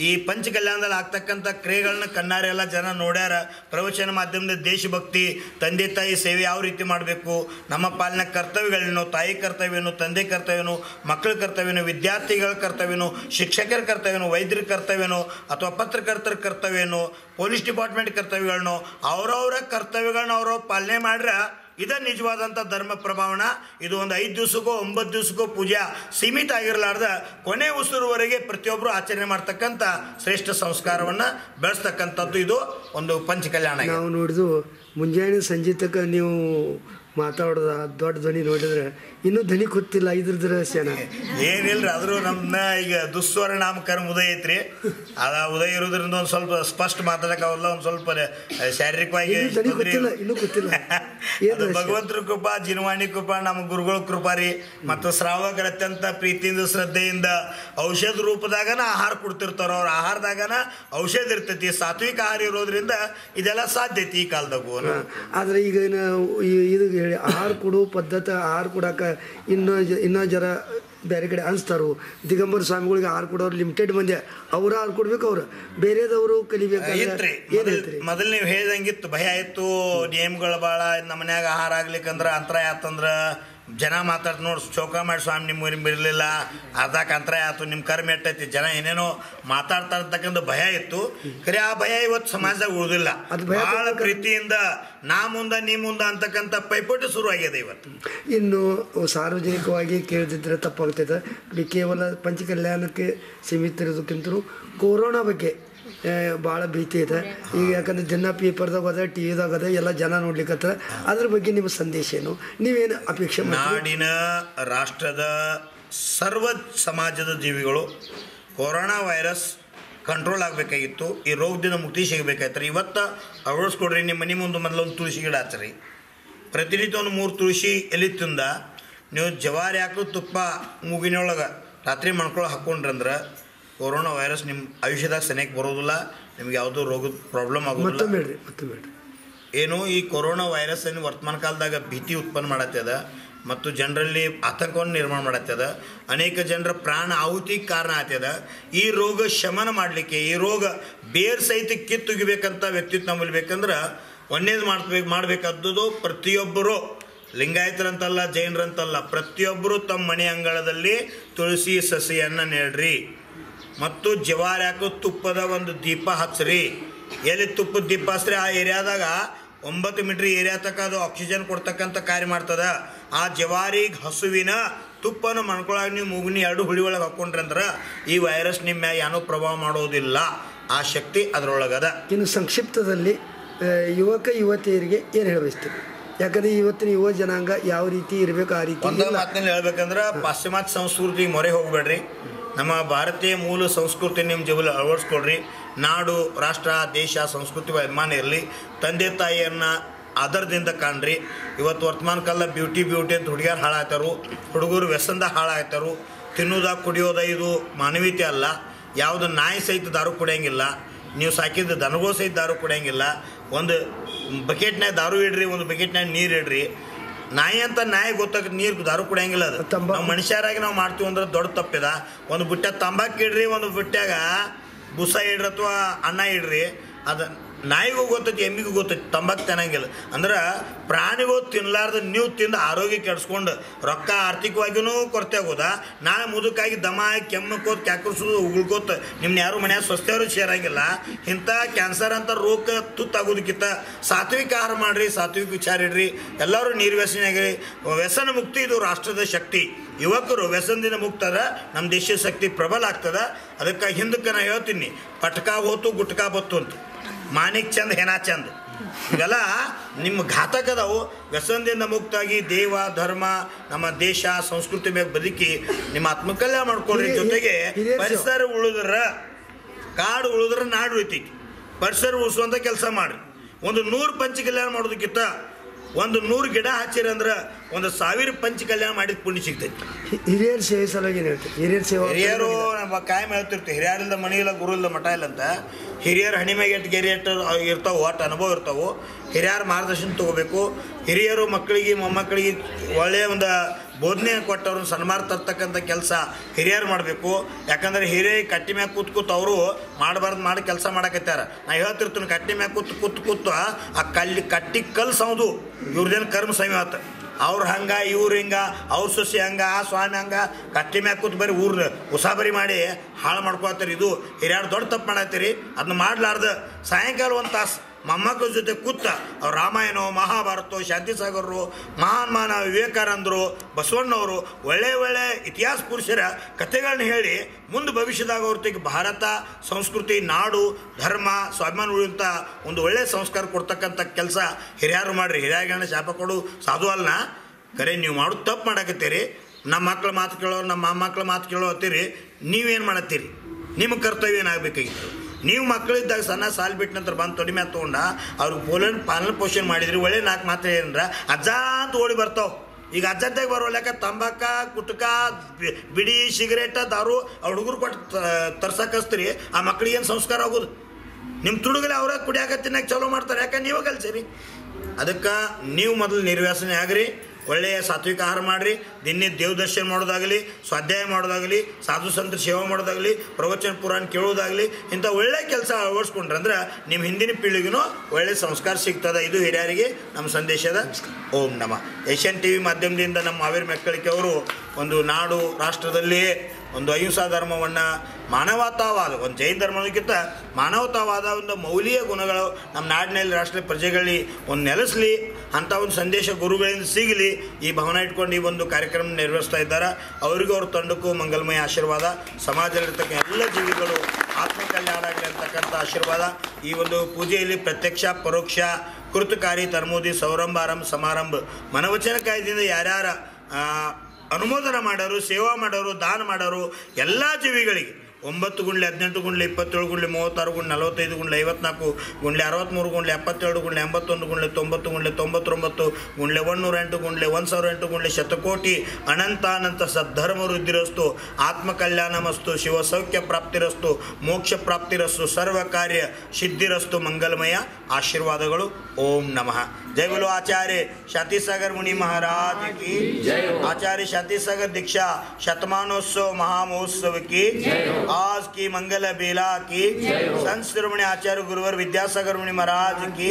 ಈ ಪಂಚಕಲ್ಯಾಣದಲ್ಲಿ ಆಗ್ತಕ್ಕಂಥ ಕ್ರಿಯೆಗಳನ್ನ ಕಣ್ಣಾರೆ ಎಲ್ಲ ಜನ ನೋಡ್ಯಾರ. ಪ್ರವಚನ ಮಾಧ್ಯಮದ ದೇಶಭಕ್ತಿ, ತಂದೆ, ತಾಯಿ ಸೇವೆ ಯಾವ ರೀತಿ ಮಾಡಬೇಕು, ನಮ್ಮ ಪಾಲಿನ ಕರ್ತವ್ಯಗಳೇನು, ತಾಯಿ ಕರ್ತವ್ಯನು, ತಂದೆ ಕರ್ತವ್ಯನು, ಮಕ್ಕಳ ಕರ್ತವ್ಯನು, ವಿದ್ಯಾರ್ಥಿಗಳ ಕರ್ತವ್ಯನು, ಶಿಕ್ಷಕರ ಕರ್ತವ್ಯನು, ವೈದ್ಯರ ಕರ್ತವ್ಯನು, ಅಥವಾ ಪತ್ರಕರ್ತರ ಕರ್ತವ್ಯನು, ಪೊಲೀಸ್ ಡಿಪಾರ್ಟ್ಮೆಂಟ್ ಕರ್ತವ್ಯಗಳನ್ನು ಅವರವರ ಕರ್ತವ್ಯಗಳನ್ನ ಅವರು ಪಾಲನೆ ಮಾಡ್ರ. ಇದ ನಿಜವಾದಂಥ ಧರ್ಮ ಪ್ರಭಾವಣ ಇದು ಒಂದು ಐದು ದಿವಸಕ್ಕೋ ಒಂಬತ್ತು ದಿವಸಕ್ಕೋ ಪೂಜೆ ಸೀಮಿತ ಆಗಿರಲಾರ್ದ ಕೊನೆ ಉಸಿರುವರೆಗೆ ಪ್ರತಿಯೊಬ್ಬರು ಆಚರಣೆ ಮಾಡ್ತಕ್ಕಂಥ ಶ್ರೇಷ್ಠ ಸಂಸ್ಕಾರವನ್ನು ಬೆಳೆಸ್ತಕ್ಕಂಥದ್ದು ಇದು ಒಂದು ಪಂಚಕಲ್ಯಾಣ. ನಾವು ನೋಡಿದು ಮುಂಜಾನೆ ಸಂಜೆ ತನಕ ನೀವು ಮಾತಾಡೋದ ದೊಡ್ಡ ಧ್ವನಿ ನೋಡಿದ್ರೆ ಇನ್ನೂ ಧ್ವನಿ ಗೊತ್ತಿಲ್ಲ ಇದ್ರದ್ದು ರಹಸ್ಯನ. ಏನಿಲ್ಲರಿ ಆದರೂ ನಮ್ಮನ್ನ ಈಗ ದುಸ್ವರ ನಾಮಕರ್ಮ ಉದಯ ಐತ್ರಿ. ಅದ ಉದಯ ಇರೋದ್ರಿಂದ ಒಂದು ಸ್ವಲ್ಪ ಸ್ಪಷ್ಟ ಮಾತಾಡೋಕ್ಕಾಗಲ್ಲ ಒಂದು ಸ್ವಲ್ಪ ಶಾರೀರಿಕವಾಗಿ ಇನ್ನೂ ಗೊತ್ತಿಲ್ಲ ಅದು ಭಗವಂತನ ಭಗವಂತರ ಕೃಪಾ ಜಿನವಾಣಿ ಕೃಪಾ ನಮ್ಮ ಗುರುಗಳ ಕೃಪಾ ರೀ. ಮತ್ತು ಶ್ರಾವಕರ ಅತ್ಯಂತ ಪ್ರೀತಿಯಿಂದ ಶ್ರದ್ಧೆಯಿಂದ ಔಷಧ ರೂಪದಾಗನ ಆಹಾರ ಕೊಡ್ತಿರ್ತಾರ ಅವ್ರ ಆಹಾರದಾಗನ ಔಷಧ ಇರ್ತೈತಿ. ಸಾತ್ವಿಕ ಆಹಾರ ಇರೋದ್ರಿಂದ ಇದೆಲ್ಲ ಸಾಧ್ಯತೆ ಈ ಕಾಲದಾಗು. ಆದ್ರೆ ಈಗ ಏನು ಇದು ಹೇಳಿ ಆಹಾರ ಕೊಡೋ ಪದ್ಧತಿ ಆಹಾರ ಕೊಡಾಕ ಇನ್ನೂ ಇನ್ನೂ ಜರ ಬೇರೆ ಕಡೆ ಅನ್ಸ್ತಾರು. ದಿಗಂಬರ ಸ್ವಾಮಿಗಳಿಗೆ ಆಹಾರ ಕೊಡೋರು ಲಿಮಿಟೆಡ್ ಮಂದಿ. ಅವ್ರ ಆಹಾರ ಕೊಡ್ಬೇಕು ಅವ್ರು. ಬೇರೆದವರು ಕಲಿಬೇಕು ಮೊದಲು ನೀವು ಹೇಳ್ದಂಗಿತ್ತು ಭಯ ಇತ್ತು ನಿಯಮಗಳು ಭಾಳ ನಮ್ಮ ಮನ್ಯಾಗ ಆಹಾರ ಆಗ್ಲಿಕ್ಕಂದ್ರೆ ಅಂತರ ಆತಂದ್ರ ಜನ ಮಾತಾಡ್ತ ನೋಡಿ ಚೌಕ ಮಾಡಿ ಸ್ವಾಮಿ ನಿಮ್ಮ ಊರಿಗೆ ಇರಲಿಲ್ಲ ಅರ್ಧ ಕಂತ್ರ ಆಯ್ತು ನಿಮ್ಮ ಕರ್ಮ ಎಟ್ಟೈತಿ. ಜನ ಏನೇನೋ ಮಾತಾಡ್ತಾ ಇರ್ತಕ್ಕಂಥ ಭಯ ಇತ್ತು. ಖರೆ ಆ ಭಯ ಇವತ್ತು ಸಮಾಜದಾಗ ಉಳಿದಿಲ್ಲ. ಬಹಳ ಪ್ರೀತಿಯಿಂದ ನಾ ಮುಂದ ನೀ ಮುಂದ ಅಂತಕ್ಕಂಥ ಪೈಪೋಟಿ ಶುರು ಆಗಿದೆ ಇವತ್ತು. ಇನ್ನು ಸಾರ್ವಜನಿಕವಾಗಿ ಕೇಳಿದ್ರೆ ತಪ್ಪಾಗ್ತೈತೆ. ಕೇವಲ ಕೇವಲ ಪಂಚಕಲ್ಯಾಣಕ್ಕೆ ಸೀಮಿತ ಇರೋದಕ್ಕಿಂತಲೂ ಕೊರೋನಾ ಬಗ್ಗೆ ಭಾಳ ಭೀತಿ ಇದೆ ಈಗ ಯಾಕಂದ್ರೆ ಜನ ಪೇಪರ್ದಾಗ ಅದ ಟಿ ವಿದಾಗ ಅದ ಎಲ್ಲ ಜನ ನೋಡ್ಲಿಕ್ಕತ್ತ ಅದ್ರ ಬಗ್ಗೆ ನಿಮ್ಮ ಸಂದೇಶ ಏನು? ನೀವೇನು ಅಪೇಕ್ಷೆ ನಾಡಿನ ರಾಷ್ಟ್ರದ ಸರ್ವ ಸಮಾಜದ ಜೀವಿಗಳು ಕೊರೋನಾ ವೈರಸ್ ಕಂಟ್ರೋಲ್ ಆಗಬೇಕಾಗಿತ್ತು. ಈ ರೋಗದಿಂದ ಮುಕ್ತಿ ಸಿಗಬೇಕಾಯ್ತು. ಇವತ್ತು ಅಳವಡಿಸ್ಕೊಡ್ರಿ ನಿಮ್ಮ ಮನೆ ಮುಂದೆ ಮೊದಲು ಒಂದು ತುಳಸಿ ಗಿಡ ಹಚ್ಚಿರಿ. ಪ್ರತಿನಿತ್ಯ ಒಂದು ಮೂರು ತುಳಸಿ ಎಲ್ಲಿ ತಿಂದ, ನೀವು ಜವಾರಿ ಹಾಕಲು ತುಪ್ಪ ಮೂಗಿನೊಳಗೆ ರಾತ್ರಿ ಮಣ್ಕೊಳ್ಳೋ ಹಾಕ್ಕೊಂಡ್ರಂದ್ರೆ ಕೊರೋನಾ ವೈರಸ್ ನಿಮ್ಮ ಆಯುಷ್ಯದಾಗ ಸನಿಯಕ್ಕೆ ಬರೋದಿಲ್ಲ ನಿಮ್ಗೆ ಯಾವುದೋ ರೋಗದ ಪ್ರಾಬ್ಲಮ್ ಆಗೋದಿಲ್ಲ. ಮತ್ತೊಮ್ಮೆ ಹೇಳ್ರಿ ಮತ್ತೊಮ್ಮೆ ಹೇಳ್ರಿ. ಏನು ಈ ಕೊರೋನಾ ವೈರಸ್ ಏನು ವರ್ತಮಾನ ಕಾಲದಾಗ ಭೀತಿ ಉತ್ಪನ್ನ ಮಾಡತ್ತದ ಮತ್ತು ಜನರಲ್ಲಿ ಆತಂಕವನ್ನು ನಿರ್ಮಾಣ ಮಾಡತ್ತದ ಅನೇಕ ಜನರ ಪ್ರಾಣ ಆಹುತಿಗೆ ಕಾರಣ ಆಗ್ತದ ಈ ರೋಗ ಶಮನ ಮಾಡಲಿಕ್ಕೆ ಈ ರೋಗ ಬೇರ್ ಸಹಿತ ಕಿತ್ತುಗಿಬೇಕಂತ ವ್ಯಕ್ತಿತ್ವ ನಮ್ಮಲ್ಲಿ ಬೇಕಂದ್ರೆ ಒಂದೇದು ಮಾಡ್ಬೇಕು ಮಾಡಬೇಕಾದದ್ದು ಪ್ರತಿಯೊಬ್ಬರು ಲಿಂಗಾಯತರಂತಲ್ಲ ಜೈನರಂತಲ್ಲ ಪ್ರತಿಯೊಬ್ಬರು ತಮ್ಮ ಮನೆ ಅಂಗಳದಲ್ಲಿ ತುಳಸಿ ಸಸಿಯನ್ನು ನೆಡ್ರಿ. ಮತ್ತು ಜವಾರಿ ಯಾಕ ತುಪ್ಪದ ಒಂದು ದೀಪ ಹಚ್ಚ್ರಿ ಎಲ್ಲಿ ತುಪ್ಪದ ದೀಪ ಹಚ್ಚ್ರಿ ಆ ಏರಿಯಾದಾಗ ಒಂಬತ್ತು ಮೀಟ್ರ್ ಏರಿಯಾ ತನಕ ಅದು ಆಕ್ಸಿಜನ್ ಕೊಡ್ತಕ್ಕಂಥ ಕಾರ್ಯ ಮಾಡ್ತದ. ಆ ಜವಾರಿ ಹಸುವಿನ ತುಪ್ಪನ ಮಣ್ಕೊಳಗ ನೀವು ಮೂಗಿನ ಎರಡು ಹುಳಿ ಒಳಗೆ ಹಾಕೊಂಡ್ರಿ ಅಂದ್ರೆ ಈ ವೈರಸ್ ನಿಮ್ಮ ಮ್ಯಾಗ ಏನೂ ಪ್ರಭಾವ ಮಾಡೋದಿಲ್ಲ. ಆ ಶಕ್ತಿ ಅದರೊಳಗದ. ಇನ್ನು ಸಂಕ್ಷಿಪ್ತದಲ್ಲಿ ಯುವಕ ಯುವತಿಯರಿಗೆ ಏನು ಹೇಳಬಯಸ್ತೀವಿ ಯಾಕಂದ್ರೆ ಇವತ್ತಿನ ಯುವ ಜನಾಂಗ ಯಾವ ರೀತಿ ಇರಬೇಕು ಆ ರೀತಿ ಮಾತಿನಲ್ಲಿ ಹೇಳ್ಬೇಕಂದ್ರೆ ಪಾಶ್ಚಿಮಾತ್ಯ ಸಂಸ್ಕೃತಿ ಮೊರೆ ಹೋಗ್ಬೇಡ್ರಿ. ನಮ್ಮ ಭಾರತೀಯ ಮೂಲ ಸಂಸ್ಕೃತಿ ನಿಮ್ಮ ಜೀವನ ಅಳವಡಿಸ್ಕೊಳ್ರಿ. ನಾಡು, ರಾಷ್ಟ್ರ, ದೇಶ, ಸಂಸ್ಕೃತಿ ಅಭಿಮಾನ ಇರಲಿ. ತಂದೆ ತಾಯಿಯನ್ನ ಆಧಾರದಿಂದ ಕಾಣ್ರಿ. ಇವತ್ತು ವರ್ತಮಾನ ಕಾಲ ಬ್ಯೂಟಿ ಬ್ಯೂಟಿ ಅಂತ ಹುಡುಗಿಯರು ಹಾಳಾಗ್ತಾರು ಹುಡುಗರು ವ್ಯಸನದ ಹಾಳಾಗ್ತಾರು ತಿನ್ನೋದ ಕುಡಿಯೋದ ಇದು ಮಾನವೀಯತೆ ಅಲ್ಲ. ಯಾವುದು ನಾಯಿ ಸಹಿತ ದಾರು ಕುಡಿಯಂಗಿಲ್ಲ. ನೀವು ಸಾಕಿದ ದನಗೋ ಸಹಿತ ದಾರು ಕುಡಿಯಂಗಿಲ್ಲ. ಒಂದು ಬಕೆಟ್ನಾಗ ದಾರು ಇಡ್ರಿ, ಒಂದು ಬಕೆಟ್ನಾಗ ನೀರು ಇಡ್ರಿ. ನಾಯಿ ಅಂತ ನಾಯಿ ಗೊತ್ತಾಗ ನೀರು ದಾರು ಕುಡಿಯಂಗಿಲ್ಲ ಅದು. ನಾವು ಮನುಷ್ಯರಾಗಿ ನಾವು ಮಾಡ್ತೀವಿ ಅಂದ್ರೆ ದೊಡ್ಡ ತಪ್ಪಿದ ಒಂದು ಬುಟ್ಟ ತಂಬಾಕು ಇಡ್ರಿ ಒಂದು ಬುಟ್ಟ್ಯಾಗ ಬುಸ ಇಡ್ರಿ ಅಥವಾ ಅನ್ನ ಇಡ್ರಿ ಅದು ನಾಯಿಗೂ ಗೊತ್ತೈತಿ, ಎಮ್ಮಿಗೂ ಗೊತ್ತೈತಿ, ತಂಬಾಕು ತಿನ್ನಂಗಿಲ್ಲ. ಅಂದ್ರೆ ಪ್ರಾಣಿಗೂ ತಿನ್ಲಾರ್ದ ನೀವು ತಿಂದು ಆರೋಗ್ಯ ಕೆಡಿಸ್ಕೊಂಡು ರೊಕ್ಕ ಆರ್ಥಿಕವಾಗಿಯೂ ಕೊರತೆ ಆಗೋದ ನಾಳೆ ಮುದುಕಾಗಿ ದಮ ಕೆಮ್ಮಕೋತ್ ಕ್ಯಾಕರ್ಸೋದು ಉಗುಳ್ಕೋತ ನಿಮ್ನ ಯಾರು ಮನ್ಯಾಗ ಸ್ವಸ್ಥರು ಸೇರಂಗಿಲ್ಲ ಇಂಥ ಕ್ಯಾನ್ಸರ್ ಅಂತ ರೋಗ ತುತ್ತಾಗೋದಕ್ಕಿಂತ ಸಾತ್ವಿಕ ಆಹಾರ ಮಾಡ್ರಿ, ಸಾತ್ವಿಕ ವಿಚಾರ ಇಡ್ರಿ. ಎಲ್ಲರೂ ನಿರ್ವ್ಯಸನಾಗಿರಿ ವ್ಯಸನ ಮುಕ್ತಿ ಇದು ರಾಷ್ಟ್ರದ ಶಕ್ತಿ. ಯುವಕರು ವ್ಯಸನದಿಂದ ಮುಕ್ತದ ನಮ್ಮ ದೇಶದ ಶಕ್ತಿ ಪ್ರಬಲ ಆಗ್ತದ. ಅದಕ್ಕೆ ಹಿಂದಕ್ಕೆ ನಾನು ಹೇಳ್ತೀನಿ, ಪಟ್ಕಾ ಹೋತು, ಗುಟ್ಕಾ ಬತ್ತು ಅಂತ. ಮಾನಿಕ್ ಚಂದ್ ಹೆನಾ ಚಂದ್. ಇವೆಲ್ಲ ನಿಮ್ಮ ಘಾತಕ ಅದಾವು ವ್ಯಸನದಿಂದ ಮುಕ್ತಾಗಿ ದೇವ ಧರ್ಮ ನಮ್ಮ ದೇಶ ಸಂಸ್ಕೃತಿ ಮೇಲೆ ಬದುಕಿ ನಿಮ್ಮ ಆತ್ಮಕಲ್ಯಾಣ ಮಾಡ್ಕೊಳ್ರಿ ಜೊತೆಗೆ ಪರಿಸರ ಉಳಿದ್ರ ಕಾಡು ಉಳಿದ್ರ ನಾಡು ಉಳಿತೈತಿ. ಪರಿಸರ ಉಳಿಸುವಂತ ಕೆಲಸ ಮಾಡ್ರಿ. ಒಂದು ನೂರು ಪಂಚ ಕಲ್ಯಾಣ ಮಾಡೋದಕ್ಕಿಂತ ಒಂದು ನೂರು ಗಿಡ ಹಚ್ಚಿರಿ ಅಂದ್ರೆ ಒಂದು ಸಾವಿರ ಪಂಚ ಕಲ್ಯಾಣ ಮಾಡಿದ ಪುಣ್ಯ ಸಿಗ್ತೈತಿ. ಹಿರಿಯರ ಸೇವೆ ಸಲುವಾಗಿ ಏನು ಹೇಳ್ತೀವಿ ಹಿರಿಯರ ಸೇವೆ ಹಿರಿಯರು ನಮ್ಮ ಕಾಯಂ ಹೇಳ್ತಿರ್ತೀವಿ. ಹಿರಿಯರಿಂದ ಮನೆ ಇಲ್ಲ ಗುರು ಇಲ್ಲ ಮಠ ಇಲ್ಲ ಅಂತ. ಹಿರಿಯರ ಹಣಿಮೆಗೆ ಎಟ್ಟು ಗೆರೆ ಎಟ್ಟು ಇರ್ತಾವೆ ಒಟ್ಟು ಅನುಭವ ಇರ್ತಾವೆ ಹಿರಿಯರ ಮಾರ್ಗದರ್ಶನ ತಗೋಬೇಕು. ಹಿರಿಯರು ಮಕ್ಕಳಿಗೆ ಮೊಮ್ಮಕ್ಕಳಿಗೆ ಒಳ್ಳೆಯ ಒಂದು ಬೋಧನೆ ಕೊಟ್ಟು ಅವ್ರನ್ನ ಸನ್ಮಾನ ತರ್ತಕ್ಕಂಥ ಕೆಲಸ ಹಿರಿಯರು ಮಾಡಬೇಕು. ಯಾಕಂದರೆ ಹಿರಿಯ ಕಟ್ಟಿ ಮ್ಯಾಗ ಕೂತ್ ಕೂತು ಅವರು ಮಾಡಬಾರ್ದು ಮಾಡಿ ಕೆಲಸ ಮಾಡಕತ್ತಾರ ನಾ ಹೇಳ್ತಿರ್ತೀನಿ ಕಟ್ಟಿ ಮ್ಯಾಗ ಕೂತು ಕೂತು ಕೂತು, ಆ ಕಲ್ಲಿ ಕಟ್ಟಿ ಕಲ್ಲು ಸೌದು ಇವ್ರದೇನು ಕರ್ಮ ಸಂಯತ. ಅವ್ರು ಹಂಗ, ಇವ್ರು ಹಿಂಗ, ಅವ್ರ ಸೊಸಿ ಹಂಗ, ಆ ಸ್ವಾಮಿ ಹಂಗ, ಕಟ್ಟಿ ಮ್ಯಾಗ ಕೂತ್ ಬರೀ ಊರ್ ಉಸಾಬರಿ ಮಾಡಿ ಹಾಳು ಮಾಡ್ಕೊತಾರೆ ಇದು. ಹಿರಿಯರು ದೊಡ್ಡ ತಪ್ಪು ಮಾಡತ್ತೀರಿ. ಅದನ್ನ ಮಾಡಲಾರ್ದು. ಸಾಯಂಕಾಲ ಒಂದು ತಾಸು ಮೊಮ್ಮಕ್ಕಳ ಜೊತೆ ಕೂತ ಅವ್ರು ರಾಮಾಯಣ, ಮಹಾಭಾರತ, ಶಾಂತಿಸಾಗರರು ಮಹಾನ್ ಮಾನ ವಿವೇಕಾನಂದರು, ಬಸವಣ್ಣವರು ಒಳ್ಳೆ ಒಳ್ಳೆ ಇತಿಹಾಸ ಪುರುಷರ ಕಥೆಗಳನ್ನ ಹೇಳಿ ಮುಂದೆ ಭವಿಷ್ಯದಾಗ ಅವ್ರಿಗೆ ಭಾರತ, ಸಂಸ್ಕೃತಿ, ನಾಡು, ಧರ್ಮ ಸ್ವಾಭಿಮಾನ ಉಳಿಯುವಂಥ ಒಂದು ಒಳ್ಳೆ ಸಂಸ್ಕಾರ ಕೊಡ್ತಕ್ಕಂಥ ಕೆಲಸ ಹಿರಿಯರು ಮಾಡಿರಿ. ಹಿರಿಯರಗಳನ್ನ ಶಾಪ ಕೊಡು. ಸಾಧು ಅಲ್ಲ ಕರೆ, ನೀವು ಮಾಡೋದು ತಪ್ಪು ಮಾಡಕತ್ತೀರಿ. ನಮ್ಮ ಮಕ್ಳ ಮಾತು ಕೇಳೋರು ನಮ್ಮ ಮೊಮ್ಮಕ್ಳ ಮಾತು ಕೇಳೋ ಹತ್ತೀರಿ. ನೀವೇನು ಮಾಡತ್ತೀರಿ? ನಿಮ್ಮ ಕರ್ತವ್ಯ ಏನಾಗಬೇಕಾಗಿತ್ತು? ನೀವು ಮಕ್ಕಳಿದ್ದಾಗ ಸಣ್ಣ ಸಾಲ್ ಬಿಟ್ಟ ನಂತರ ಬಂದು ತೊಡಿ ಮ್ಯಾಲ ತೊಗೊಂಡ ಅವ್ರಿಗೆ ಪೋಲನ್ ಪಾಲನ ಪೋಷಣೆ ಮಾಡಿದ್ರಿ. ಒಳ್ಳೆ ನಾಲ್ಕು ಮಾತ್ರೆ ಏನಂದ್ರೆ, ಅಜ್ಜ ಅಂತ ಓಡಿ ಬರ್ತಾವ. ಈಗ ಅಜ್ಜದ್ದಾಗ ಬರೋ ಲೆಕ್ಕ ತಂಬಾಕ, ಕುಟ್ಕ ಬಿಡಿ, ಸಿಗರೇಟ, ದಾರು ಆ ಹುಡುಗರು ಕೊಟ್ಟು ತರ್ಸಕ್ಕಸ್ತೀರಿ ಆ ಮಕ್ಳಿಗೆ ಏನು ಸಂಸ್ಕಾರ ಆಗೋದು? ನಿಮ್ಮ ತುಡುಗಲೆ ಅವರ ಕುಡಿಯಾಕ ತಿನ್ನಕ್ಕೆ ಚಲೋ ಮಾಡ್ತಾರೆ ಯಾಕೆ ನೀವು ಕಲ್ಸಿರಿ. ಅದಕ್ಕೆ ನೀವು ಮೊದಲು ನಿರ್ವ್ಯಾಸನೆ ಆಗ್ರಿ. ಒಳ್ಳೆಯ ಸಾತ್ವಿಕ ಆಹಾರ ಮಾಡಿರಿ. ದಿನ ದೇವ ದರ್ಶನ ಮಾಡೋದಾಗಲಿ, ಸ್ವಾಧ್ಯಾಯ ಮಾಡೋದಾಗಲಿ, ಸಾಧು ಸಂತರ ಸೇವೆ ಮಾಡೋದಾಗಲಿ, ಪ್ರವಚನ ಪುರಾಣ ಕೇಳೋದಾಗಲಿ ಇಂಥ ಒಳ್ಳೆಯ ಕೆಲಸ ಅಳವಡಿಸ್ಕೊಂಡ್ರೆ ಅಂದ್ರೆ ನಿಮ್ಮ ಹಿಂದಿನ ಪೀಳಿಗೆನೂ ಒಳ್ಳೆಯ ಸಂಸ್ಕಾರ ಸಿಗ್ತದೆ. ಇದು ಹಿರಿಯರಿಗೆ ನಮ್ಮ ಸಂದೇಶದ ಓಂ ನಮ. ಏಷ್ಯನ್ ಟಿ ವಿ ಮಾಧ್ಯಮದಿಂದ ನಮ್ಮ ಹಾವೇರಿ ಮೆಕ್ಕಳಿಕೆ ಅವರು ಒಂದು ನಾಡು ರಾಷ್ಟ್ರದಲ್ಲಿಯೇ ಒಂದು ಅಹಿಂಸಾ ಧರ್ಮವನ್ನು ಮಾನವತಾವಾದ, ಒಂದು ಜೈನ ಧರ್ಮಕ್ಕಿಂತ ಮಾನವತಾವಾದ ಒಂದು ಮೌಲ್ಯ ಗುಣಗಳು ನಮ್ಮ ನಾಡಿನಲ್ಲಿ ರಾಷ್ಟ್ರ ಪ್ರಜೆಗಳಲ್ಲಿ ಒಂದು ನೆಲೆಸಲಿ ಅಂಥ ಒಂದು ಸಂದೇಶ ಗುರುಗಳಿಂದ ಸಿಗಲಿ ಈ ಭವನ ಇಟ್ಕೊಂಡು ಈ ಒಂದು ಕಾರ್ಯಕ್ರಮ ನಿರ್ವಹಿಸ್ತಾ ಇದ್ದಾರೆ. ಅವರಿಗೂ ಅವ್ರ ತಂಡಕ್ಕೂ ಮಂಗಲಮಯ ಆಶೀರ್ವಾದ. ಸಮಾಜದಲ್ಲಿರ್ತಕ್ಕ ಎಲ್ಲ ಜೀವಿಗಳು ಆತ್ಮಕಲ್ಯಾಣ ಆಗಲಿ ಅಂತಕ್ಕಂಥ ಆಶೀರ್ವಾದ. ಈ ಒಂದು ಪೂಜೆಯಲ್ಲಿ ಪ್ರತ್ಯಕ್ಷ, ಪರೋಕ್ಷ, ಕೃತಕಾರಿ, ತರ್ಮೋದಿ ಸೌರಂಭಾರಂಭ ಸಮಾರಂಭ, ಮನವಚನ ಕಾಯ್ದೆಯಿಂದ ಯಾರ್ಯಾರ ಅನುಮೋದನೆ ಮಾಡೋರು, ಸೇವಾ ಮಾಡೋರು, ದಾನ ಮಾಡೋರು ಎಲ್ಲ ಜೀವಿಗಳಿಗೆ ಒಂಬತ್ತು ಗುಂಡ್ಲೆ ಹದಿನೆಂಟು ಗುಂಡ್ಲೆ ಇಪ್ಪತ್ತೇಳು ಗುಂಡ್ಲೆ ಮೂವತ್ತಾರು ಗುಂಡ್ಲೆ ನಲವತ್ತೈದು ಗುಂಡ್ಲೆ ಐವತ್ನಾಲ್ಕು ಗುಂಡ್ಲೆ ಅರವತ್ತ್ಮೂರು ಗುಂಡ್ಲೆ ಎಪ್ಪತ್ತೆರಡು ಗುಂಡ್ಲೆ ಎಂಬತ್ತೊಂದು ಗುಂಡ್ಲೆ ತೊಂಬತ್ತು ಗುಂಡ್ಲೆ ತೊಂಬತ್ತೊಂಬತ್ತು ಗುಂಡ್ಲೆ ಒಂದೂರ ಎಂಟು ಗುಂಡ್ಲೆ ಒಂದು ಸಾವಿರ ಎಂಟು ಗುಂಡ್ಲೆ ಶತಕೋಟಿ ಅನಂತಾನಂತ ಸದ್ಧರ್ಮ ವೃದ್ಧಿರಸ್ತು ಆತ್ಮಕಲ್ಯಾಣಮಸ್ತು, ಶಿವಸೌಖ್ಯ ಪ್ರಾಪ್ತಿರಸ್ತು, ಮೋಕ್ಷ ಪ್ರಾಪ್ತಿರಸ್ತು ಸರ್ವ ಕಾರ್ಯ ಸಿದ್ಧಿರಸ್ತು ಮಂಗಲಮಯ ಆಶೀರ್ವಾದಗಳು. ಓಂ ನಮಃ जय बोलो आचार्य शांति सागर मुनि महाराज की आचार्य शांति सागर दीक्षा शतमानोत्सव महामहोत्सव की आज की मंगल बेला की संत शिरोमणि आचार्य गुरुवर विद्यासागर मुनि महाराज की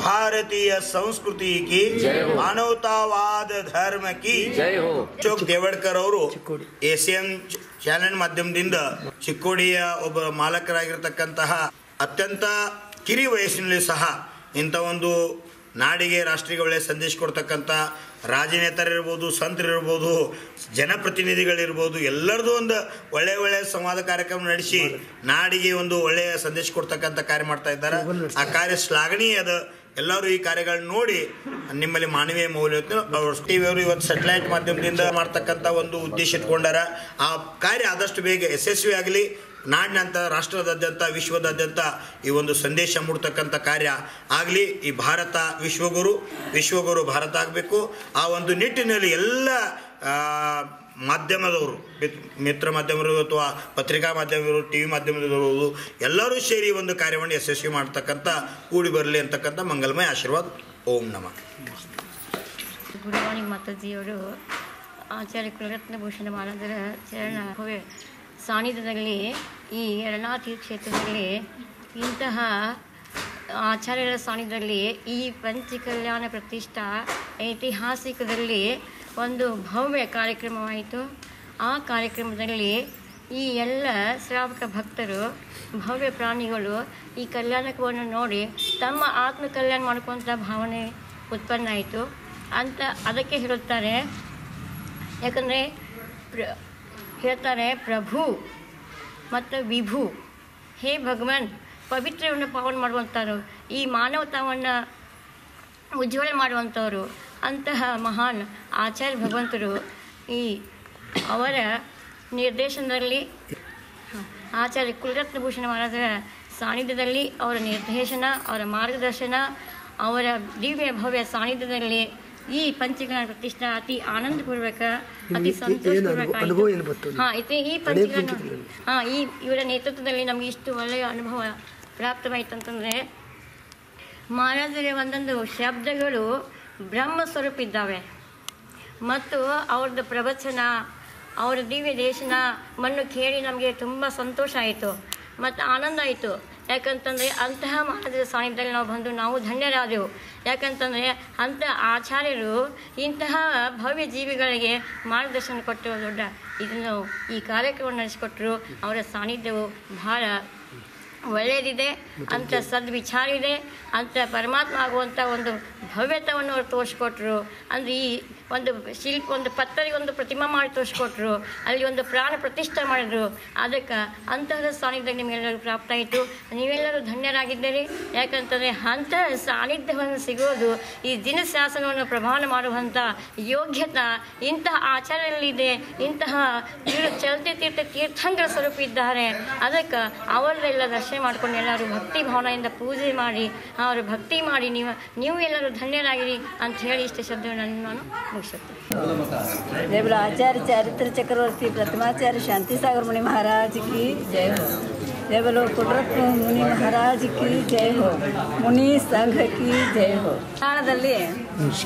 भारतीय संस्कृति की मानवतावाद धर्म की ಜೈ ಹೋ ಅಶೋಕ್ ದೇವಡ್ಕರ್ ಅವರು ಚಿಕ್ಕೋಡಿ. ಏಸಿಯನ್ ಚಾನೆಲ್ ಮಾಧ್ಯಮದಿಂದ ಚಿಕ್ಕೋಡಿಯ ಒಬ್ಬ ಮಾಲಕರಾಗಿರ್ತಕ್ಕಂತಹ ಅತ್ಯಂತ ಕಿರಿ ವಯಸ್ಸಿನಲ್ಲಿ ಸಹ ಇಂಥ ಒಂದು ನಾಡಿಗೆ ರಾಷ್ಟ್ರೀಯ ಒಳ್ಳೆಯ ಸಂದೇಶ ಕೊಡ್ತಕ್ಕಂಥ ರಾಜನೇತರಿರ್ಬೋದು, ಸಂತರಿರ್ಬೋದು, ಜನಪ್ರತಿನಿಧಿಗಳಿರ್ಬೋದು ಎಲ್ಲರದು ಒಂದು ಒಳ್ಳೆ ಒಳ್ಳೆಯ ಸಂವಾದ ಕಾರ್ಯಕ್ರಮ ನಡೆಸಿ ನಾಡಿಗೆ ಒಂದು ಒಳ್ಳೆಯ ಸಂದೇಶ ಕೊಡ್ತಕ್ಕಂಥ ಕಾರ್ಯ ಮಾಡ್ತಾ ಇದ್ದಾರೆ. ಆ ಕಾರ್ಯ ಶ್ಲಾಘನೀಯ ಅದ. ಎಲ್ಲರೂ ಈ ಕಾರ್ಯಗಳನ್ನ ನೋಡಿ ನಿಮ್ಮಲ್ಲಿ ಮಾನವೀಯ ಮೌಲ್ಯ ಅವರು ಇವತ್ತು ಸೆಟಲೈಟ್ ಮಾಧ್ಯಮದಿಂದ ಮಾಡ್ತಕ್ಕಂಥ ಒಂದು ಉದ್ದೇಶ ಇಟ್ಕೊಂಡಾರ. ಆ ಕಾರ್ಯ ಆದಷ್ಟು ಬೇಗ ಯಶಸ್ವಿ ಆಗಲಿ ನಾಡಿನಂತ, ರಾಷ್ಟ್ರದಾದ್ಯಂತ, ವಿಶ್ವದಾದ್ಯಂತ ಈ ಒಂದು ಸಂದೇಶ ಮೂಡ್ತಕ್ಕಂಥ ಕಾರ್ಯ ಆಗಲಿ, ಈ ಭಾರತ ವಿಶ್ವಗುರು ವಿಶ್ವಗುರು ಭಾರತ ಆಗಬೇಕು. ಆ ಒಂದು ನಿಟ್ಟಿನಲ್ಲಿ ಎಲ್ಲ ಮಾಧ್ಯಮದವರು, ಮಿತ್- ಮಿತ್ರ ಮಾಧ್ಯಮರು ಅಥವಾ ಪತ್ರಿಕಾ ಮಾಧ್ಯಮದವರು ಟಿ ವಿ ಮಾಧ್ಯಮದವರು ಎಲ್ಲರೂ ಸೇರಿ ಒಂದು ಕಾರ್ಯವನ್ನು ಯಶಸ್ವಿ ಮಾಡ್ತಕ್ಕಂಥ ಕೂಡಿ ಬರಲಿ ಅಂತಕ್ಕಂಥ ಮಂಗಲಮಯ ಆಶೀರ್ವಾದ. ಓಂ ನಮಃ. ಮಾರ್ನಿಂಗ್ ಮಾತಾಜಿಯವರು ಆಚಾರ್ಯ ಕುಲರತ್ನ ಭೂಷಣ ಮಹಾರಾಜರ ಚರಣ ಸಾನ್ನಿಧ್ಯದಲ್ಲಿ ಈ ಯರಳನಾಥಿ ಕ್ಷೇತ್ರದಲ್ಲಿ ಇಂತಹ ಆಚಾರ್ಯರ ಸಾನ್ನಿಧ್ಯದಲ್ಲಿ ಈ ಪಂಚಕಲ್ಯಾಣ ಪ್ರತಿಷ್ಠಾ ಐತಿಹಾಸಿಕದಲ್ಲಿ ಒಂದು ಭವ್ಯ ಕಾರ್ಯಕ್ರಮವಾಯಿತು. ಆ ಕಾರ್ಯಕ್ರಮದಲ್ಲಿ ಈ ಎಲ್ಲ ಶ್ರಾವಕ ಭಕ್ತರು, ಭವ್ಯ ಪ್ರಾಣಿಗಳು ಈ ಕಲ್ಯಾಣಕವನ್ನು ನೋಡಿ ತಮ್ಮ ಆತ್ಮ ಕಲ್ಯಾಣ ಮಾಡ್ಕೊಂತ ಭಾವನೆ ಉತ್ಪನ್ನ ಆಯಿತು. ಅಂತ ಅದಕ್ಕೆ ಹೇಳುತ್ತಾರೆ. ಯಾಕಂದರೆ ಪ್ರ ಹೇಳ್ತಾರೆ, ಪ್ರಭು ಮತ್ತು ವಿಭು, ಹೇ ಭಗವನ್, ಪವಿತ್ರವನ್ನು ಪಾವನ ಮಾಡುವಂಥವ್ರು, ಈ ಮಾನವತಾವನ್ನು ಉಜ್ವಲ ಮಾಡುವಂಥವರು, ಅಂತಹ ಮಹಾನ್ ಆಚಾರ್ಯ ಭಗವಂತರು ಈ ಅವರ ನಿರ್ದೇಶನದಲ್ಲಿ, ಆಚಾರ್ಯ ಕುಲರತ್ನ ಭೂಷಣ ಮಹಾರಾಜರ ಸಾನ್ನಿಧ್ಯದಲ್ಲಿ ಅವರ ನಿರ್ದೇಶನ, ಅವರ ಮಾರ್ಗದರ್ಶನ, ಅವರ ದಿವ್ಯ ಭವ್ಯ ಸಾನ್ನಿಧ್ಯದಲ್ಲಿ ಈ ಪಂಚಗಣ ಪ್ರತಿಷ್ಠಾ ಅತಿ ಆನಂದಪೂರ್ವಕ ಅತಿ ನಿಮ್ಗೆ ಏನು ಸಂತೋಷಪೂರ್ವಕ? ಹಾಂ ಈ ಪಂಚಗಣ ಹಾ ಈ ಇವರ ನೇತೃತ್ವದಲ್ಲಿ ನಮಗೆ ಇಷ್ಟು ಒಳ್ಳೆಯ ಅನುಭವ ಪ್ರಾಪ್ತವಾಯ್ತಂತಂದರೆ ಮಹಾರಾಜರ ಒಂದೊಂದು ಶಬ್ದಗಳು ಬ್ರಹ್ಮ ಸ್ವರೂಪ ಇದ್ದಾವೆ. ಮತ್ತು ಅವ್ರದ್ದು ಪ್ರವಚನ ಅವರ ದಿವ್ಯ ದೇಶನ ಮಣ್ಣು ಕೇಳಿ ನಮಗೆ ತುಂಬ ಸಂತೋಷ ಆಯಿತು. ಮತ್ತು ಆನಂದ ಆಯಿತು. ಯಾಕಂತಂದರೆ ಅಂತಹ ಮಹಾರಾಜರ ಸಾನಿಧ್ಯದಲ್ಲಿ ನಾವು ಬಂದು ನಾವು ಧನ್ಯರಾದೆವು. ಯಾಕಂತಂದರೆ ಅಂಥ ಆಚಾರ್ಯರು ಇಂತಹ ಭವ್ಯ ಜೀವಿಗಳಿಗೆ ಮಾರ್ಗದರ್ಶನ ಕೊಟ್ಟಿರೋ ದೊಡ್ಡ ಇದನ್ನು ಈ ಕಾರ್ಯಕ್ರಮ ನಡೆಸಿಕೊಟ್ಟರು. ಅವರ ಸಾನ್ನಿಧ್ಯವು ಬಹಳ ಒಳ್ಳೆಯದಿದೆ ಅಂಥ ಸದ್ವಿಚಾರ ಇದೆ ಅಂಥ ಪರಮಾತ್ಮ ಆಗುವಂಥ ಒಂದು ಭವ್ಯತವನ್ನು ಅವ್ರು ತೋರಿಸ್ಕೊಟ್ರು. ಅಂದರೆ ಈ ಒಂದು ಶಿಲ್ಪ ಒಂದು ಪತ್ತರಿಗೆ ಒಂದು ಪ್ರತಿಮಾ ಮಾಡಿ ತೋರಿಸ್ಕೊಟ್ರು. ಅಲ್ಲಿ ಒಂದು ಪ್ರಾಣ ಪ್ರತಿಷ್ಠೆ ಮಾಡಿದ್ರು. ಅದಕ್ಕೆ ಅಂತಹ ಸಾನ್ನಿಧ್ಯ ನಿಮಗೆಲ್ಲರೂ ಪ್ರಾಪ್ತ ಆಯಿತು. ನೀವೆಲ್ಲರೂ ಧನ್ಯರಾಗಿದ್ದೀರಿ. ಯಾಕಂತಂದರೆ ಅಂತಹ ಸಾನ್ನಿಧ್ಯವನ್ನು ಸಿಗೋದು ಈ ದಿನಶಾಸನವನ್ನು ಪ್ರಮಾಣ ಮಾಡುವಂಥ ಯೋಗ್ಯತೆ ಇಂತಹ ಆಚಾರದಲ್ಲಿದೆ ಇಂತಹ ತೀರ್ ಚಲತಿ ತೀರ್ಥ ತೀರ್ಥಂಕರ ಸ್ವರೂಪ ಇದ್ದಾರೆ ಅದಕ್ಕೆ ಅವರೆಲ್ಲ ದರ್ಶನ ಪ್ರಾರ್ಥನೆ ಮಾಡಿಕೊಂಡು ಎಲ್ಲರೂ ಭಕ್ತಿ ಭಾವನೆಯಿಂದ ಪೂಜೆ ಮಾಡಿ, ಅವರು ಭಕ್ತಿ ಮಾಡಿ, ನೀವು ನೀವು ಎಲ್ಲರೂ ಧನ್ಯರಾಗಿರಿ ಅಂತ ಹೇಳಿ ಇಷ್ಟು ಶಬ್ದವನ್ನು ನಾನು ಮುಗಿಸುತ್ತೇನೆ. ಆಚಾರ್ಯ ಚಾರಿತ್ರ ಚಕ್ರವರ್ತಿ, ಪ್ರಥಮಾಚಾರ್ಯ ಶಾಂತಿ ಸಾಗರ ಮುನಿ ಮಹಾರಾಜ್ ಕಿ ಜಯ ದೇವಲು ಕುಡ್ರತ್ ಮುನಿ ಮಹಾರಾಜ್ ಕಿ ಜಯ ಹೋ. ಮುನಿ ಸಂಘ ಕಿ ಜಯ ಹೋ. ತಾಣದಲ್ಲಿ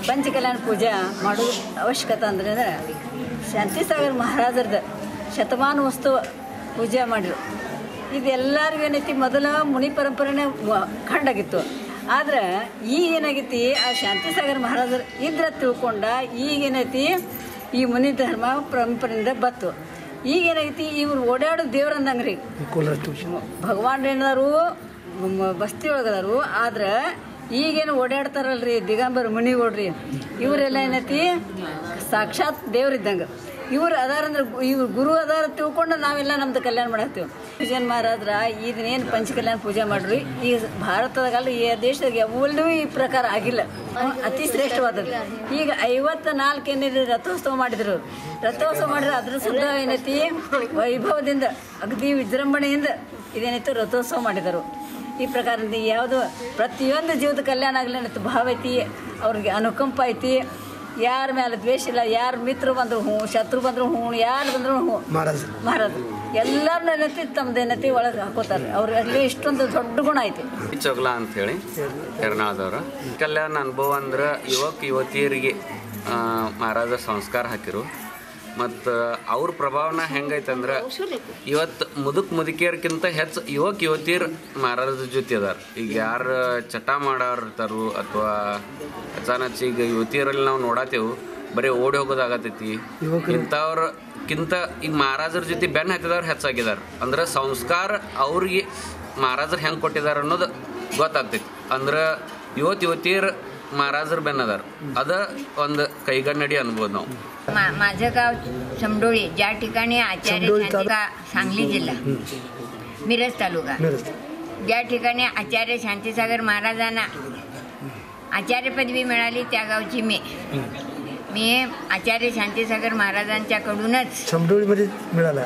ಪಂಚಕಲ್ಯಾಣ ಪೂಜೆ ಮಾಡೋದು ಅವಶ್ಯಕತೆ ಅಂದ್ರೆ ಶಾಂತಿ ಶಾಂತಿಸಾಗರ್ ಮಹಾರಾಜರದ ಶತಮಾನ ವಸ್ತುವ ಪೂಜೆ ಮಾಡಿರು. ಇದೆಲ್ಲರಿಗೂ ಏನೈತಿ, ಮೊದಲ ಮುನಿ ಪರಂಪರೆನೇ ಕಂಡಾಗಿತ್ತು ಆದ್ರೆ ಈಗ ಏನಾಗೈತಿ, ಆ ಶಾಂತಿಸಾಗರ್ ಮಹಾರಾಜರು ಇದ್ರ ತಿಳ್ಕೊಂಡ ಈಗೇನೈತಿ ಈ ಮುನಿ ಧರ್ಮ ಪರಂಪರೆಯಿಂದ ಬತ್ತು ಈಗ ಏನಾಗೈತಿ, ಇವ್ರು ಓಡಾಡೋ ದೇವ್ರಂದಂಗ್ರಿ. ಭಗವಾನ್ ಏನಾರು ಬಸ್ತಿ ಒಳಗದಾರು, ಆದ್ರೆ ಈಗೇನು ಓಡಾಡ್ತಾರಲ್ರಿ, ದಿಗಂಬರ್ ಮುನಿಗೋಡ್ರಿ ಇವರೆಲ್ಲ ಏನೈತಿ, ಸಾಕ್ಷಾತ್ ದೇವ್ರಿದ್ದಂಗೆ. ಇವ್ರು ಅದಾರ ಅಂದ್ರೆ ಇವ್ರು ಗುರು ಅದಾರ ತಿಳ್ಕೊಂಡು ನಾವೆಲ್ಲ ನಮ್ದು ಕಲ್ಯಾಣ ಮಾಡತ್ತೀವಿ ಪೂಜನ್ ಮಹಾರಾಜ್ರ ಇದನ್ನೇನು ಪಂಚಕಲ್ಯಾಣ ಪೂಜೆ ಮಾಡ್ರಿ, ಈ ಭಾರತದಾಗಲ್ಲ ಈ ದೇಶದಾಗ ಯಾವಲ್ಲೂ ಈ ಪ್ರಕಾರ ಆಗಿಲ್ಲ. ಅತಿ ಶ್ರೇಷ್ಠವಾದದ್ದು. ಈಗ ಐವತ್ತ ನಾಲ್ಕು ಏನಿದೆ, ರಥೋತ್ಸವ ಮಾಡಿದ್ರು. ರಥೋತ್ಸವ ಮಾಡಿದ್ರೆ ಅದ್ರ ಸುದ್ದ ಏನೈತಿ? ವೈಭವದಿಂದ ಅಗದಿ ವಿಜೃಂಭಣೆಯಿಂದ ಇದೇನೈತೆ ರಥೋತ್ಸವ ಮಾಡಿದರು. ಈ ಪ್ರಕಾರದಿಂದ ಯಾವುದು ಪ್ರತಿಯೊಂದು ಜೀವದ ಕಲ್ಯಾಣ ಆಗಲಿ ಅನ್ನೋದು ಭಾವ ಐತಿ, ಅವ್ರಿಗೆ ಅನುಕಂಪ ಐತಿ. ಯಾರ ಮೇಲೆ ದ್ವೇಷ ಇಲ್ಲ ಯಾರ ಮಿತ್ರ ಬಂದ್ರು ಹ್ಞೂ ಶತ್ರು ಬಂದ್ರು ಹ್ಞೂ ಯಾರು ಬಂದ್ರು ಹ್ಞೂ. ಮಹಾರಾಜ. ಮಹಾರಾಜ. ಎಲ್ಲರ ನೆನತಿ ತಮ್ದು ನೆನತಿ ಒಳಗೆ ಹಾಕೋತಾರೆ. ಅವ್ರು ಅಲ್ಲಿ ಇಷ್ಟೊಂದು ದೊಡ್ಡ ಗುಣ ಐತಿ. ಚೊಗ್ಲಾ ಅಂತ ಹೇಳಿ ಎರ್ನಾಳದವ್ರು. ಕಲ್ಯಾಣ ಅನುಭವ ಅಂದ್ರೆ ಯುವಕ ಯುವತಿಯರಿಗೆ ಮಹಾರಾಜ ಸಂಸ್ಕಾರ ಹಾಕಿರು. ಮತ್ತು ಅವ್ರ ಪ್ರಭಾವನ ಹೆಂಗೈತಂದ್ರೆ ಇವತ್ತು ಮುದುಕ್ ಮುದುಕಿಯರ್ಕಿಂತ ಹೆಚ್ಚು ಯುವಕ ಯುವತಿಯರು ಮಹಾರಾಜರ ಜೊತೆ ಅದಾರ. ಈಗ ಯಾರು ಚಟ ಮಾಡೋರು ಇರ್ತಾರು ಅಥವಾ ಅಚಾನಚ್ ಈಗ ಯುವತಿಯರಲ್ಲಿ ನಾವು ನೋಡತ್ತೇವು ಬರೀ ಓಡಿ ಹೋಗೋದಾಗತೈತಿ ಇಂಥವ್ರಕ್ಕಿಂತ ಈಗ ಮಹಾರಾಜರ ಜೊತೆ ಬೆನ್ನು ಹತ್ತಿದವ್ರು ಹೆಚ್ಚಾಗಿದ್ದಾರೆ ಅಂದ್ರೆ ಸಂಸ್ಕಾರ ಅವ್ರಿಗೆ ಮಹಾರಾಜರು ಹೆಂಗೆ ಕೊಟ್ಟಿದ್ದಾರೆ ಅನ್ನೋದು ಗೊತ್ತಾಗ್ತೈತಿ. ಅಂದ್ರೆ ಯುವತಿ ಯುವತಿಯರು മാറാസർ ബെന്നദർ അത് ഒന്ന് കൈകണ്ണടി അനുഭവം माझं गाव समडोळी ज्या ठिकाणी आचार्य शांतिका सांगली जिल्हा. मिरज तालुका. ज्या ठिकाणी आचार्य शांतीसागर महाराजांना आचार्य पदवी मिळाली त्या गावची मी. मी आचार्य शांतीसागर महाराजांच्याकडूनच समडोळीमध्ये मिळाला.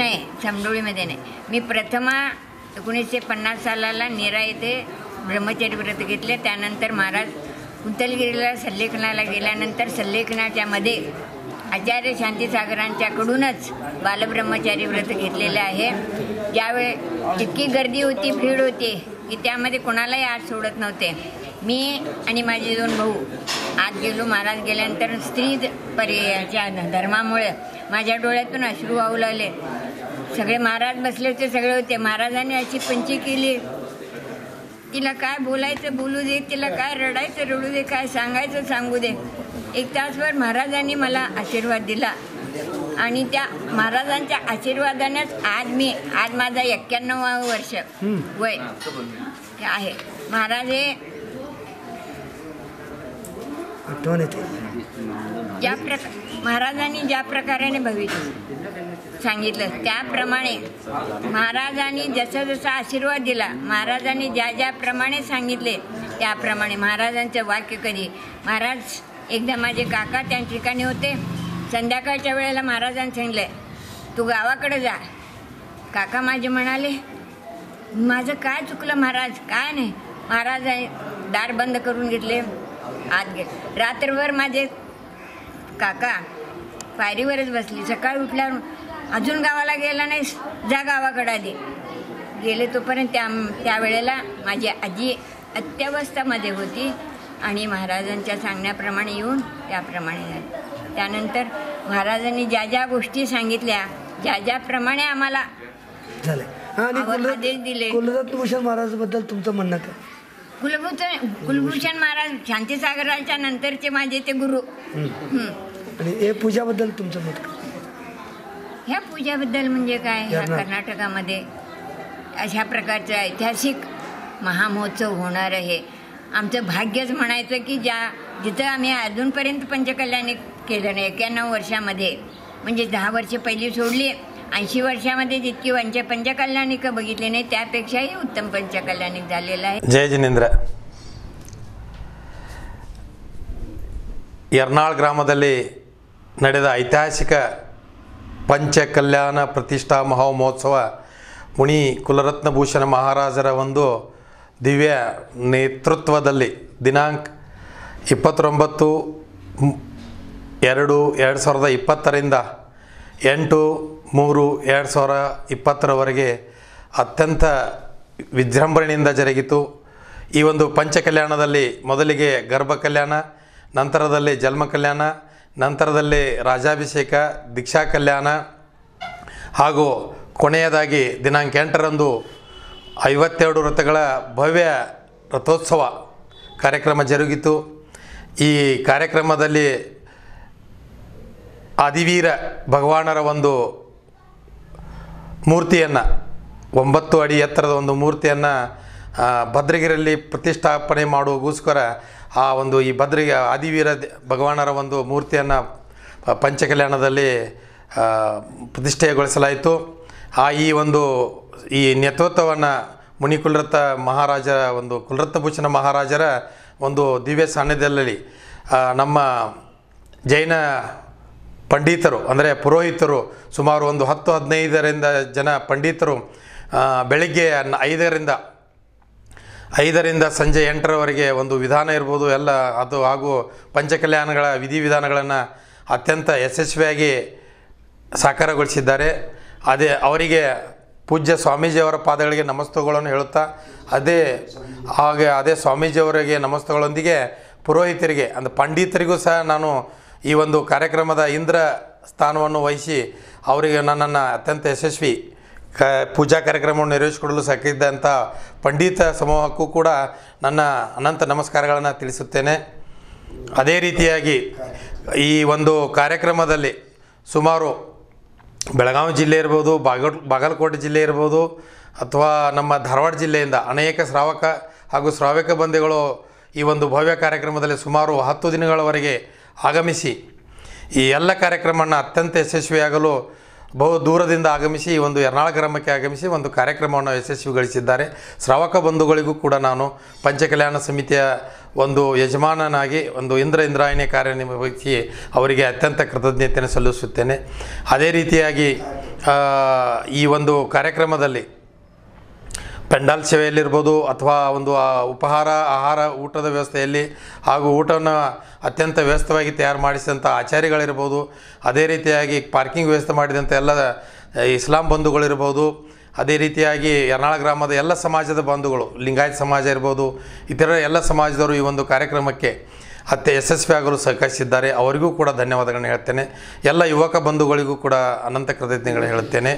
नाही समडोळीमध्ये नाही. मी प्रथमा एकोणीसशे पन्नास सालाला निरा येथे ब्रह्मचर्य व्रत घेतले. त्यानंतर महाराज कुंतलगिरीला सल्लेखनाला गेल्यानंतर सल्लेखनाच्या मध्ये आचार्य शांतीसागरांच्याकडूनच बालब्रह्मचारी व्रत घेतलेलं आहे. ज्यावेळी इतकी गर्दी होती भीड होती की त्यामध्ये कोणालाही आत सोडत नव्हते. मी आणि माझे दोन भाऊ आत गेलो. महाराज गेल्यानंतर स्त्री पर्यायाच्या धर्मामुळे माझ्या डोळ्यातून अश्रू वाहू लागले. सगळे महाराज बसले होते सगळे होते. महाराजांनी अशी पंची केली. तिला काय बोलायचं बोलू दे तिला काय रडायचं रडू दे काय सांगायचं सांगू दे. एक तासभर महाराजांनी मला आशीर्वाद दिला. आणि त्या महाराजांच्या आशीर्वादानेच आज मी आज माझा एक्क्याण्णवावं वर्ष वय आहे. महाराज हे ज्या प्रकार महाराजांनी ज्या प्रकाराने भविष्य सांगितलं. त्याप्रमाणे महाराजांनी जसा जसा आशीर्वाद दिला महाराजांनी ज्या ज्याप्रमाणे सांगितले त्याप्रमाणे महाराजांचं वाक्य कधी? महाराज एकदा माझे काका त्या ठिकाणी होते. संध्याकाळच्या वेळेला महाराजांनी सांगितलं तू गावाकडे जा. काका माझे म्हणाले माझं काय चुकलं महाराज? काय नाही. महाराज दार बंद करून घेतले आत गेले. रात्रभर माझे काका पायरीवरच बसली. सकाळी उठल्यावर अजून गावाला गेला नाही जा गावाकडे आधी गेले तोपर्यंत त्या त्यावेळेला माझी आजी अत्यावस्थामध्ये होती आणि महाराजांच्या सांगण्याप्रमाणे येऊन त्याप्रमाणे झालं. त्यानंतर महाराजांनी ज्या ज्या गोष्टी सांगितल्या ज्या ज्याप्रमाणे आम्हाला आदेश दिले. कुलरत्न भूषण महाराजबद्दल तुमचं म्हणणं काय? कुलभूषण कुलभूषण महाराज शांतीसागराच्या नंतरचे माझे ते गुरु. आणि हे पूजाबद्दल तुमचं मत ह्या पूजाबद्दल म्हणजे काय ह्या करणार. कर्नाटकामध्ये अशा प्रकारचं ऐतिहासिक महामहोत्सव होणार आहे आमचं भाग्यच म्हणायचं की ज्या जिथं आम्ही अजूनपर्यंत पंचकल्याणी केलं नाही एक्याण्णव वर्षामध्ये म्हणजे दहा वर्ष पहिली सोडली ऐंशी वर्षामध्ये जितकी पंच पंचकल्याणिक बघितली नाही त्यापेक्षाही उत्तम पंचकल्याणिक झालेलं आहे ಜಯ ಜಿನೇಂದ್ರ ಯರ್ನಾಳ್ ಗ್ರಾಮದಲ್ಲಿ ನಡೆದ ಐತಿಹಾಸಿಕ ಪಂಚಕಲ್ಯಾಣ ಪ್ರತಿಷ್ಠಾ ಮಹೋತ್ಸವ ಮುನಿ ಕುಲರತ್ನಭೂಷಣ ಮಹಾರಾಜರ ಒಂದು ದಿವ್ಯ ನೇತೃತ್ವದಲ್ಲಿ ದಿನಾಂಕ ಇಪ್ಪತ್ತೊಂಬತ್ತು ಎರಡು ಎರಡು ಸಾವಿರದ ಇಪ್ಪತ್ತರಿಂದ ಎಂಟು ಮೂರು ಎರಡು ಸಾವಿರ ಇಪ್ಪತ್ತರವರೆಗೆ ಅತ್ಯಂತ ವಿಜೃಂಭಣೆಯಿಂದ ಜರುಗಿತು. ಈ ಒಂದು ಪಂಚಕಲ್ಯಾಣದಲ್ಲಿ ಮೊದಲಿಗೆ ಗರ್ಭ ಕಲ್ಯಾಣ ನಂತರದಲ್ಲಿ ಜನ್ಮ ಕಲ್ಯಾಣ ನಂತರದಲ್ಲಿ ರಾಜಾಭಿಷೇಕ ದೀಕ್ಷಾ ಕಲ್ಯಾಣ ಹಾಗೂ ಕೊನೆಯದಾಗಿ ದಿನಾಂಕ ಎಂಟರಂದು ಐವತ್ತೆರಡು ರಥಗಳ ಭವ್ಯ ರಥೋತ್ಸವ ಕಾರ್ಯಕ್ರಮ ಜರುಗಿತು. ಈ ಕಾರ್ಯಕ್ರಮದಲ್ಲಿ ಆದಿವೀರ ಭಗವಾನರ ಒಂದು ಮೂರ್ತಿಯನ್ನು, ಒಂಬತ್ತು ಅಡಿ ಎತ್ತರದ ಒಂದು ಮೂರ್ತಿಯನ್ನು ಭದ್ರಗಿರಿಯಲ್ಲಿ ಪ್ರತಿಷ್ಠಾಪನೆ ಮಾಡುವಗೋಸ್ಕರ ಆ ಒಂದು ಈ ಭದ್ರಿಗೆ ಆದಿವೀರ ಭಗವಾನರ ಒಂದು ಮೂರ್ತಿಯನ್ನು ಪಂಚಕಲ್ಯಾಣದಲ್ಲಿ ಪ್ರತಿಷ್ಠೆಗೊಳಿಸಲಾಯಿತು. ಆ ಈ ಒಂದು, ಈ ನೇತೃತ್ವವನ್ನು ಮುನಿ ಕುಲರತ್ನ ಮಹಾರಾಜರ ಒಂದು ಕುಲರತ್ನಭೂಷಣ ಮಹಾರಾಜರ ಒಂದು ದಿವ್ಯ ಸಾನ್ನಿಧ್ಯದಲ್ಲಿ ನಮ್ಮ ಜೈನ ಪಂಡಿತರು, ಅಂದರೆ ಪುರೋಹಿತರು ಸುಮಾರು ಒಂದು ಹತ್ತು ಹದಿನೈದರಿಂದ ಜನ ಪಂಡಿತರು ಬೆಳಿಗ್ಗೆ ಐದರಿಂದ ಐದರಿಂದ ಸಂಜೆ ಎಂಟರವರೆಗೆ ಒಂದು ವಿಧಾನ ಇರ್ಬೋದು. ಎಲ್ಲ ಅದು ಹಾಗೂ ಪಂಚಕಲ್ಯಾಣಗಳ ವಿಧಿವಿಧಾನಗಳನ್ನು ಅತ್ಯಂತ ಯಶಸ್ವಿಯಾಗಿ ಸಾಕಾರಗೊಳಿಸಿದ್ದಾರೆ. ಅದೇ ಅವರಿಗೆ ಪೂಜ್ಯ ಸ್ವಾಮೀಜಿಯವರ ಪಾದಗಳಿಗೆ ನಮಸ್ತಗಳನ್ನು ಹೇಳುತ್ತಾ, ಅದೇ ಹಾಗೆ ಅದೇ ಸ್ವಾಮೀಜಿಯವರಿಗೆ ನಮಸ್ತಗಳೊಂದಿಗೆ ಪುರೋಹಿತರಿಗೆ, ಅಂದರೆ ಪಂಡಿತರಿಗೂ ಸಹ ನಾನು ಈ ಒಂದು ಕಾರ್ಯಕ್ರಮದ ಇಂದ್ರ ಸ್ಥಾನವನ್ನು ವಹಿಸಿ ಅವರಿಗೆ ನನ್ನನ್ನು ಅತ್ಯಂತ ಯಶಸ್ವಿ ಕ, ಪೂಜಾ ಕಾರ್ಯಕ್ರಮವನ್ನು ನೆರವೇರಿಸಿಕೊಡಲು ಸಾಕಿದ್ದಂಥ ಪಂಡಿತ ಸಮೂಹಕ್ಕೂ ಕೂಡ ನನ್ನ ಅನಂತ ನಮಸ್ಕಾರಗಳನ್ನು ತಿಳಿಸುತ್ತೇನೆ. ಅದೇ ರೀತಿಯಾಗಿ ಈ ಒಂದು ಕಾರ್ಯಕ್ರಮದಲ್ಲಿ ಸುಮಾರು ಬೆಳಗಾವಿ ಜಿಲ್ಲೆ ಇರ್ಬೋದು, ಬಾಗಲ್, ಬಾಗಲಕೋಟೆ ಜಿಲ್ಲೆ ಇರ್ಬೋದು, ಅಥವಾ ನಮ್ಮ ಧಾರವಾಡ ಜಿಲ್ಲೆಯಿಂದ ಅನೇಕ ಶ್ರಾವಕ ಹಾಗೂ ಶ್ರಾವಕ ಬಂಧುಗಳು ಈ ಒಂದು ಭವ್ಯ ಕಾರ್ಯಕ್ರಮದಲ್ಲಿ ಸುಮಾರು ಹತ್ತು ದಿನಗಳವರೆಗೆ ಆಗಮಿಸಿ ಈ ಎಲ್ಲ ಕಾರ್ಯಕ್ರಮವನ್ನು ಅತ್ಯಂತ ಯಶಸ್ವಿಯಾಗಲು ಬಹು ದೂರದಿಂದ ಆಗಮಿಸಿ ಈ ಒಂದು ಎರ್ನಾಳ ಗ್ರಾಮಕ್ಕೆ ಆಗಮಿಸಿ ಒಂದು ಕಾರ್ಯಕ್ರಮವನ್ನು ಯಶಸ್ವಿಗೊಳಿಸಿದ್ದಾರೆ. ಶ್ರಾವಕ ಬಂಧುಗಳಿಗೂ ಕೂಡ ನಾನು ಪಂಚಕಲ್ಯಾಣ ಸಮಿತಿಯ ಒಂದು ಯಜಮಾನನಾಗಿ ಒಂದು ಇಂದ್ರ ಇಂದ್ರಾಯಣಿ ಕಾರ್ಯನಿರ್ವಹಿಸಿ ಅವರಿಗೆ ಅತ್ಯಂತ ಕೃತಜ್ಞತೆಯನ್ನು ಸಲ್ಲಿಸುತ್ತೇನೆ. ಅದೇ ರೀತಿಯಾಗಿ ಈ ಒಂದು ಕಾರ್ಯಕ್ರಮದಲ್ಲಿ ಪೆಂಡಾಲ್ ಸೇವೆಯಲ್ಲಿರ್ಬೋದು ಅಥವಾ ಒಂದು ಉಪಹಾರ, ಆಹಾರ, ಊಟದ ವ್ಯವಸ್ಥೆಯಲ್ಲಿ ಹಾಗೂ ಊಟವನ್ನು ಅತ್ಯಂತ ವ್ಯವಸ್ಥವಾಗಿ ತಯಾರು ಮಾಡಿಸಿದಂಥ ಆಚಾರ್ಯಗಳಿರ್ಬೋದು ಅದೇ ರೀತಿಯಾಗಿ ಪಾರ್ಕಿಂಗ್ ವ್ಯವಸ್ಥೆ ಮಾಡಿದಂಥ ಎಲ್ಲ ಇಸ್ಲಾಂ ಬಂಧುಗಳಿರ್ಬೋದು. ಅದೇ ರೀತಿಯಾಗಿ ಎರ್ನಾಳ ಗ್ರಾಮದ ಎಲ್ಲ ಸಮಾಜದ ಬಂಧುಗಳು, ಲಿಂಗಾಯತ್ ಸಮಾಜ ಇರ್ಬೋದು ಇತರ ಎಲ್ಲ ಸಮಾಜದವರು ಈ ಒಂದು ಕಾರ್ಯಕ್ರಮಕ್ಕೆ ಅತ್ಯ ಯಶಸ್ವಿಯಾಗಲು ಸಹಕರಿಸಿದ್ದಾರೆ. ಅವರಿಗೂ ಕೂಡ ಧನ್ಯವಾದಗಳನ್ನು ಹೇಳ್ತೇನೆ. ಎಲ್ಲ ಯುವಕ ಬಂಧುಗಳಿಗೂ ಕೂಡ ಅನಂತ ಕೃತಜ್ಞತೆಗಳು ಹೇಳುತ್ತೇನೆ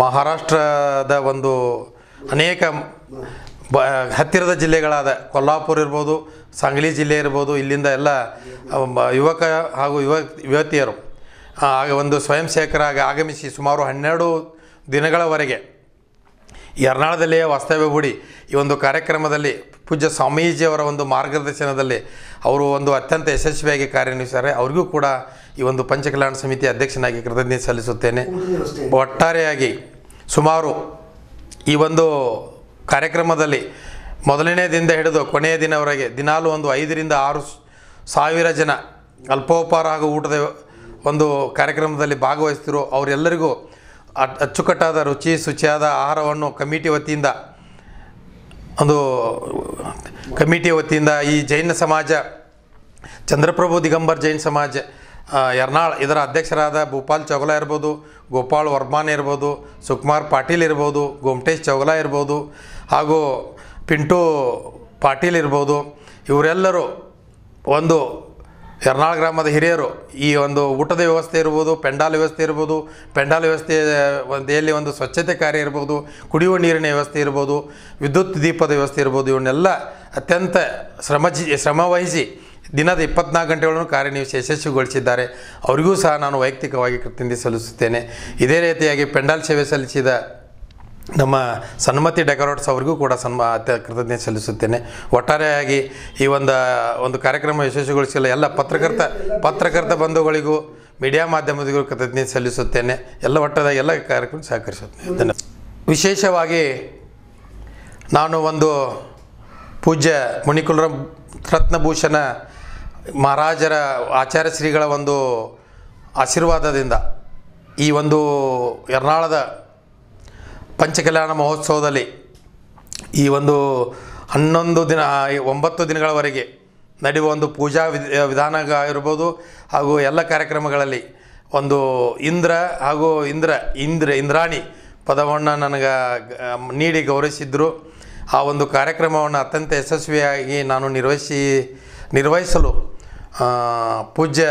ಮಹಾರಾಷ್ಟ್ರದ ಒಂದು ಅನೇಕ ಬ, ಹತ್ತಿರದ ಜಿಲ್ಲೆಗಳಾದ ಕೊಲ್ಲಾಪುರ ಇರ್ಬೋದು, ಸಾಂಗ್ಲಿ ಜಿಲ್ಲೆ ಇರ್ಬೋದು, ಇಲ್ಲಿಂದ ಎಲ್ಲ ಯುವಕ ಹಾಗೂ ಯುವ, ಯುವತಿಯರು ಆಗ ಒಂದು ಸ್ವಯಂ ಸೇವಕರಾಗಿ ಆಗಮಿಸಿ ಸುಮಾರು ಹನ್ನೆರಡು ದಿನಗಳವರೆಗೆ ಎರ್ನಾಳದಲ್ಲಿಯೇ ವಾಸ್ತವ್ಯ ಹೂಡಿ ಈ ಒಂದು ಕಾರ್ಯಕ್ರಮದಲ್ಲಿ ಪೂಜ್ಯ ಸ್ವಾಮೀಜಿಯವರ ಒಂದು ಮಾರ್ಗದರ್ಶನದಲ್ಲಿ ಅವರು ಒಂದು ಅತ್ಯಂತ ಯಶಸ್ವಿಯಾಗಿ ಕಾರ್ಯನಿರ್ವಹಿಸಿದ್ದಾರೆ. ಅವ್ರಿಗೂ ಕೂಡ ಈ ಒಂದು ಪಂಚಕಲ್ಯಾಣ ಸಮಿತಿ ಅಧ್ಯಕ್ಷನಾಗಿ ಕೃತಜ್ಞತೆ ಸಲ್ಲಿಸುತ್ತೇನೆ. ಒಟ್ಟಾರೆಯಾಗಿ ಸುಮಾರು ಈ ಒಂದು ಕಾರ್ಯಕ್ರಮದಲ್ಲಿ ಮೊದಲನೇ ದಿನದ ಹಿಡಿದು ಕೊನೆಯ ದಿನವರೆಗೆ ದಿನಾಲು ಒಂದು ಐದರಿಂದ ಆರು ಸಾವಿರ ಜನ ಅಲ್ಪೋಪಾರ ಹಾಗೂ ಊಟದ ಒಂದು ಕಾರ್ಯಕ್ರಮದಲ್ಲಿ ಭಾಗವಹಿಸ್ತಿರೋ ಅವರೆಲ್ಲರಿಗೂ ಅಚ್ಚುಕಟ್ಟಾದ ರುಚಿ, ಶುಚಿಯಾದ ಆಹಾರವನ್ನು ಕಮಿಟಿ ವತಿಯಿಂದ ಒಂದು ಕಮಿಟಿ ವತಿಯಿಂದ ಈ ಜೈನ ಸಮಾಜ, ಚಂದ್ರಪ್ರಭು ದಿಗಂಬರ್ ಜೈನ್ ಸಮಾಜ ಯರ್ನಾಳ್ ಇದರ ಅಧ್ಯಕ್ಷರಾದ ಭೂಪಾಲ್ ಚೌಗಲಾ ಇರ್ಬೋದು, ಗೋಪಾಲ್ ವರ್ಮಾನ್ ಇರ್ಬೋದು, ಸುಕುಮಾರ್ ಪಾಟೀಲ್ ಇರ್ಬೋದು, ಗೋಮಟೇಶ್ ಚೌಗಲಾ ಇರ್ಬೋದು, ಹಾಗೂ ಪಿಂಟು ಪಾಟೀಲ್ ಇರ್ಬೋದು. ಇವರೆಲ್ಲರೂ ಒಂದು ಎರ್ನಾಳ್ ಗ್ರಾಮದ ಹಿರಿಯರು. ಈ ಒಂದು ಊಟದ ವ್ಯವಸ್ಥೆ ಇರ್ಬೋದು, ಪೆಂಡಾಲ್ ವ್ಯವಸ್ಥೆ ಇರ್ಬೋದು, ಪೆಂಡಾಲ್ ವ್ಯವಸ್ಥೆ ಒಂದೇಲಿ ಒಂದು ಸ್ವಚ್ಛತೆ ಕಾರ್ಯ ಇರ್ಬೋದು, ಕುಡಿಯುವ ನೀರಿನ ವ್ಯವಸ್ಥೆ ಇರ್ಬೋದು, ವಿದ್ಯುತ್ ದೀಪದ ವ್ಯವಸ್ಥೆ ಇರ್ಬೋದು, ಇವನ್ನೆಲ್ಲ ಅತ್ಯಂತ ಶ್ರಮಜಿ, ಶ್ರಮವಹಿಸಿ ದಿನದ ಇಪ್ಪತ್ನಾಲ್ಕು ಗಂಟೆಗಳನ್ನು ಕಾರ್ಯನಿರ್ವಹಿಸಿ ಯಶಸ್ವಿಗೊಳಿಸಿದ್ದಾರೆ. ಅವರಿಗೂ ಸಹ ನಾನು ವೈಯಕ್ತಿಕವಾಗಿ ಕೃತಜ್ಞತೆ ಸಲ್ಲಿಸುತ್ತೇನೆ. ಇದೇ ರೀತಿಯಾಗಿ ಪೆಂಡಾಲ್ ಸೇವೆ ಸಲ್ಲಿಸಿದ ನಮ್ಮ ಸನ್ಮತಿ ಡೆಕೋರೇಟ್ಸ್ ಅವರಿಗೂ ಕೂಡ ಸನ್ಮ ಕೃತಜ್ಞತೆ ಸಲ್ಲಿಸುತ್ತೇನೆ. ಒಟ್ಟಾರೆಯಾಗಿ ಈ ಒಂದು ಒಂದು ಕಾರ್ಯಕ್ರಮ ಯಶಸ್ವಿಗೊಳಿಸಿಲ್ಲ ಎಲ್ಲ ಪತ್ರಕರ್ತ ಪತ್ರಕರ್ತ ಬಂಧುಗಳಿಗೂ, ಮೀಡಿಯಾ ಮಾಧ್ಯಮದಿಗೂ ಕೃತಜ್ಞತೆ ಸಲ್ಲಿಸುತ್ತೇನೆ. ಎಲ್ಲ ಒಟ್ಟದ ಎಲ್ಲ ಕಾರ್ಯಕ್ರಮ ಸಹಕರಿಸುತ್ತೇನೆ. ಧನ್ಯವಾದ. ವಿಶೇಷವಾಗಿ ನಾನು ಒಂದು ಪೂಜ್ಯ ಮುನಿಕುಲರ ರತ್ನಭೂಷಣ ಮಹಾರಾಜರ ಆಚಾರ್ಯ ಶ್ರೀಗಳ ಒಂದು ಆಶೀರ್ವಾದದಿಂದ ಈ ಒಂದು ಎರ್ನಾಳದ ಪಂಚಕಲ್ಯಾಣ ಮಹೋತ್ಸವದಲ್ಲಿ ಈ ಒಂದು ಹನ್ನೊಂದು ದಿನ ಒಂಬತ್ತು ದಿನಗಳವರೆಗೆ ನಡೆಯುವ ಒಂದು ಪೂಜಾ ವಿಧ, ವಿಧಾನ ಇರ್ಬೋದು ಹಾಗೂ ಎಲ್ಲ ಕಾರ್ಯಕ್ರಮಗಳಲ್ಲಿ ಒಂದು ಇಂದ್ರ ಹಾಗೂ ಇಂದ್ರ ಇಂದ್ರ, ಇಂದ್ರಾಣಿ ಪದವನ್ನು ನನಗೆ ನೀಡಿ ಗೌರವಿಸಿದ್ದರು ಆ ಒಂದು ಕಾರ್ಯಕ್ರಮವನ್ನು ಅತ್ಯಂತ ಯಶಸ್ವಿಯಾಗಿ ನಾನು ನಿರ್ವಹಿಸಿ ನಿರ್ವಹಿಸಲು ಪೂಜ್ಯ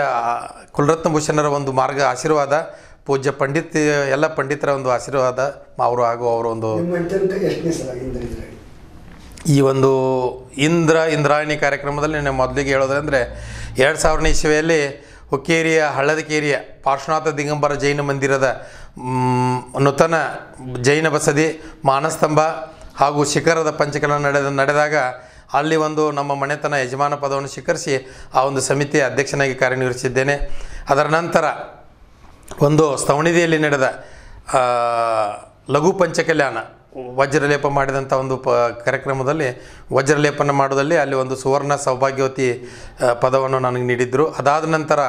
ಕುಲರತ್ನ ಭೂಷಣರ ಒಂದು ಮಾರ್ಗ ಆಶೀರ್ವಾದ ಪೂಜ್ಯ ಪಂಡಿತ್ ಎಲ್ಲ ಪಂಡಿತರ ಒಂದು ಆಶೀರ್ವಾದ ಅವರು ಹಾಗೂ ಅವರ ಒಂದು ಈ ಒಂದು ಇಂದ್ರ ಇಂದ್ರಾಯಣಿ ಕಾರ್ಯಕ್ರಮದಲ್ಲಿ ನಾನು ಮೊದಲಿಗೆ ಹೇಳೋದಂದರೆ ಎರಡು ಸಾವಿರನೇ ಇಸವಿಯಲ್ಲಿ ಹುಕ್ಕೇರಿಯ ಹಳ್ಳದಕೇರಿಯ ಪಾರ್ಶ್ವನಾಥ ದಿಗಂಬರ ಜೈನ ಮಂದಿರದ ನೂತನ ಜೈನ ಬಸದಿ ಮಾನಸ್ತಂಭ ಹಾಗೂ ಶಿಖರದ ಪಂಚಕಲ ನಡೆದ ನಡೆದಾಗ ಅಲ್ಲಿ ಒಂದು ನಮ್ಮ ಮನೆತನ ಯಜಮಾನ ಪದವನ್ನು ಸ್ವೀಕರಿಸಿ ಆ ಒಂದು ಸಮಿತಿಯ ಅಧ್ಯಕ್ಷನಾಗಿ ಕಾರ್ಯನಿರ್ವಹಿಸಿದ್ದೇನೆ. ಅದರ ನಂತರ ಒಂದು ಸ್ತವಣಿದಿಯಲ್ಲಿ ನಡೆದ ಲಘು ಪಂಚಕಲ್ಯಾಣ ವಜ್ರಲೇಪ ಮಾಡಿದಂಥ ಒಂದು ಪ, ಕಾರ್ಯಕ್ರಮದಲ್ಲಿ, ವಜ್ರಲೇಪನ ಮಾಡೋದಲ್ಲಿ ಅಲ್ಲಿ ಒಂದು ಸುವರ್ಣ ಸೌಭಾಗ್ಯವತಿ ಪದವನ್ನು ನನಗೆ ನೀಡಿದ್ದರು ಅದಾದ ನಂತರ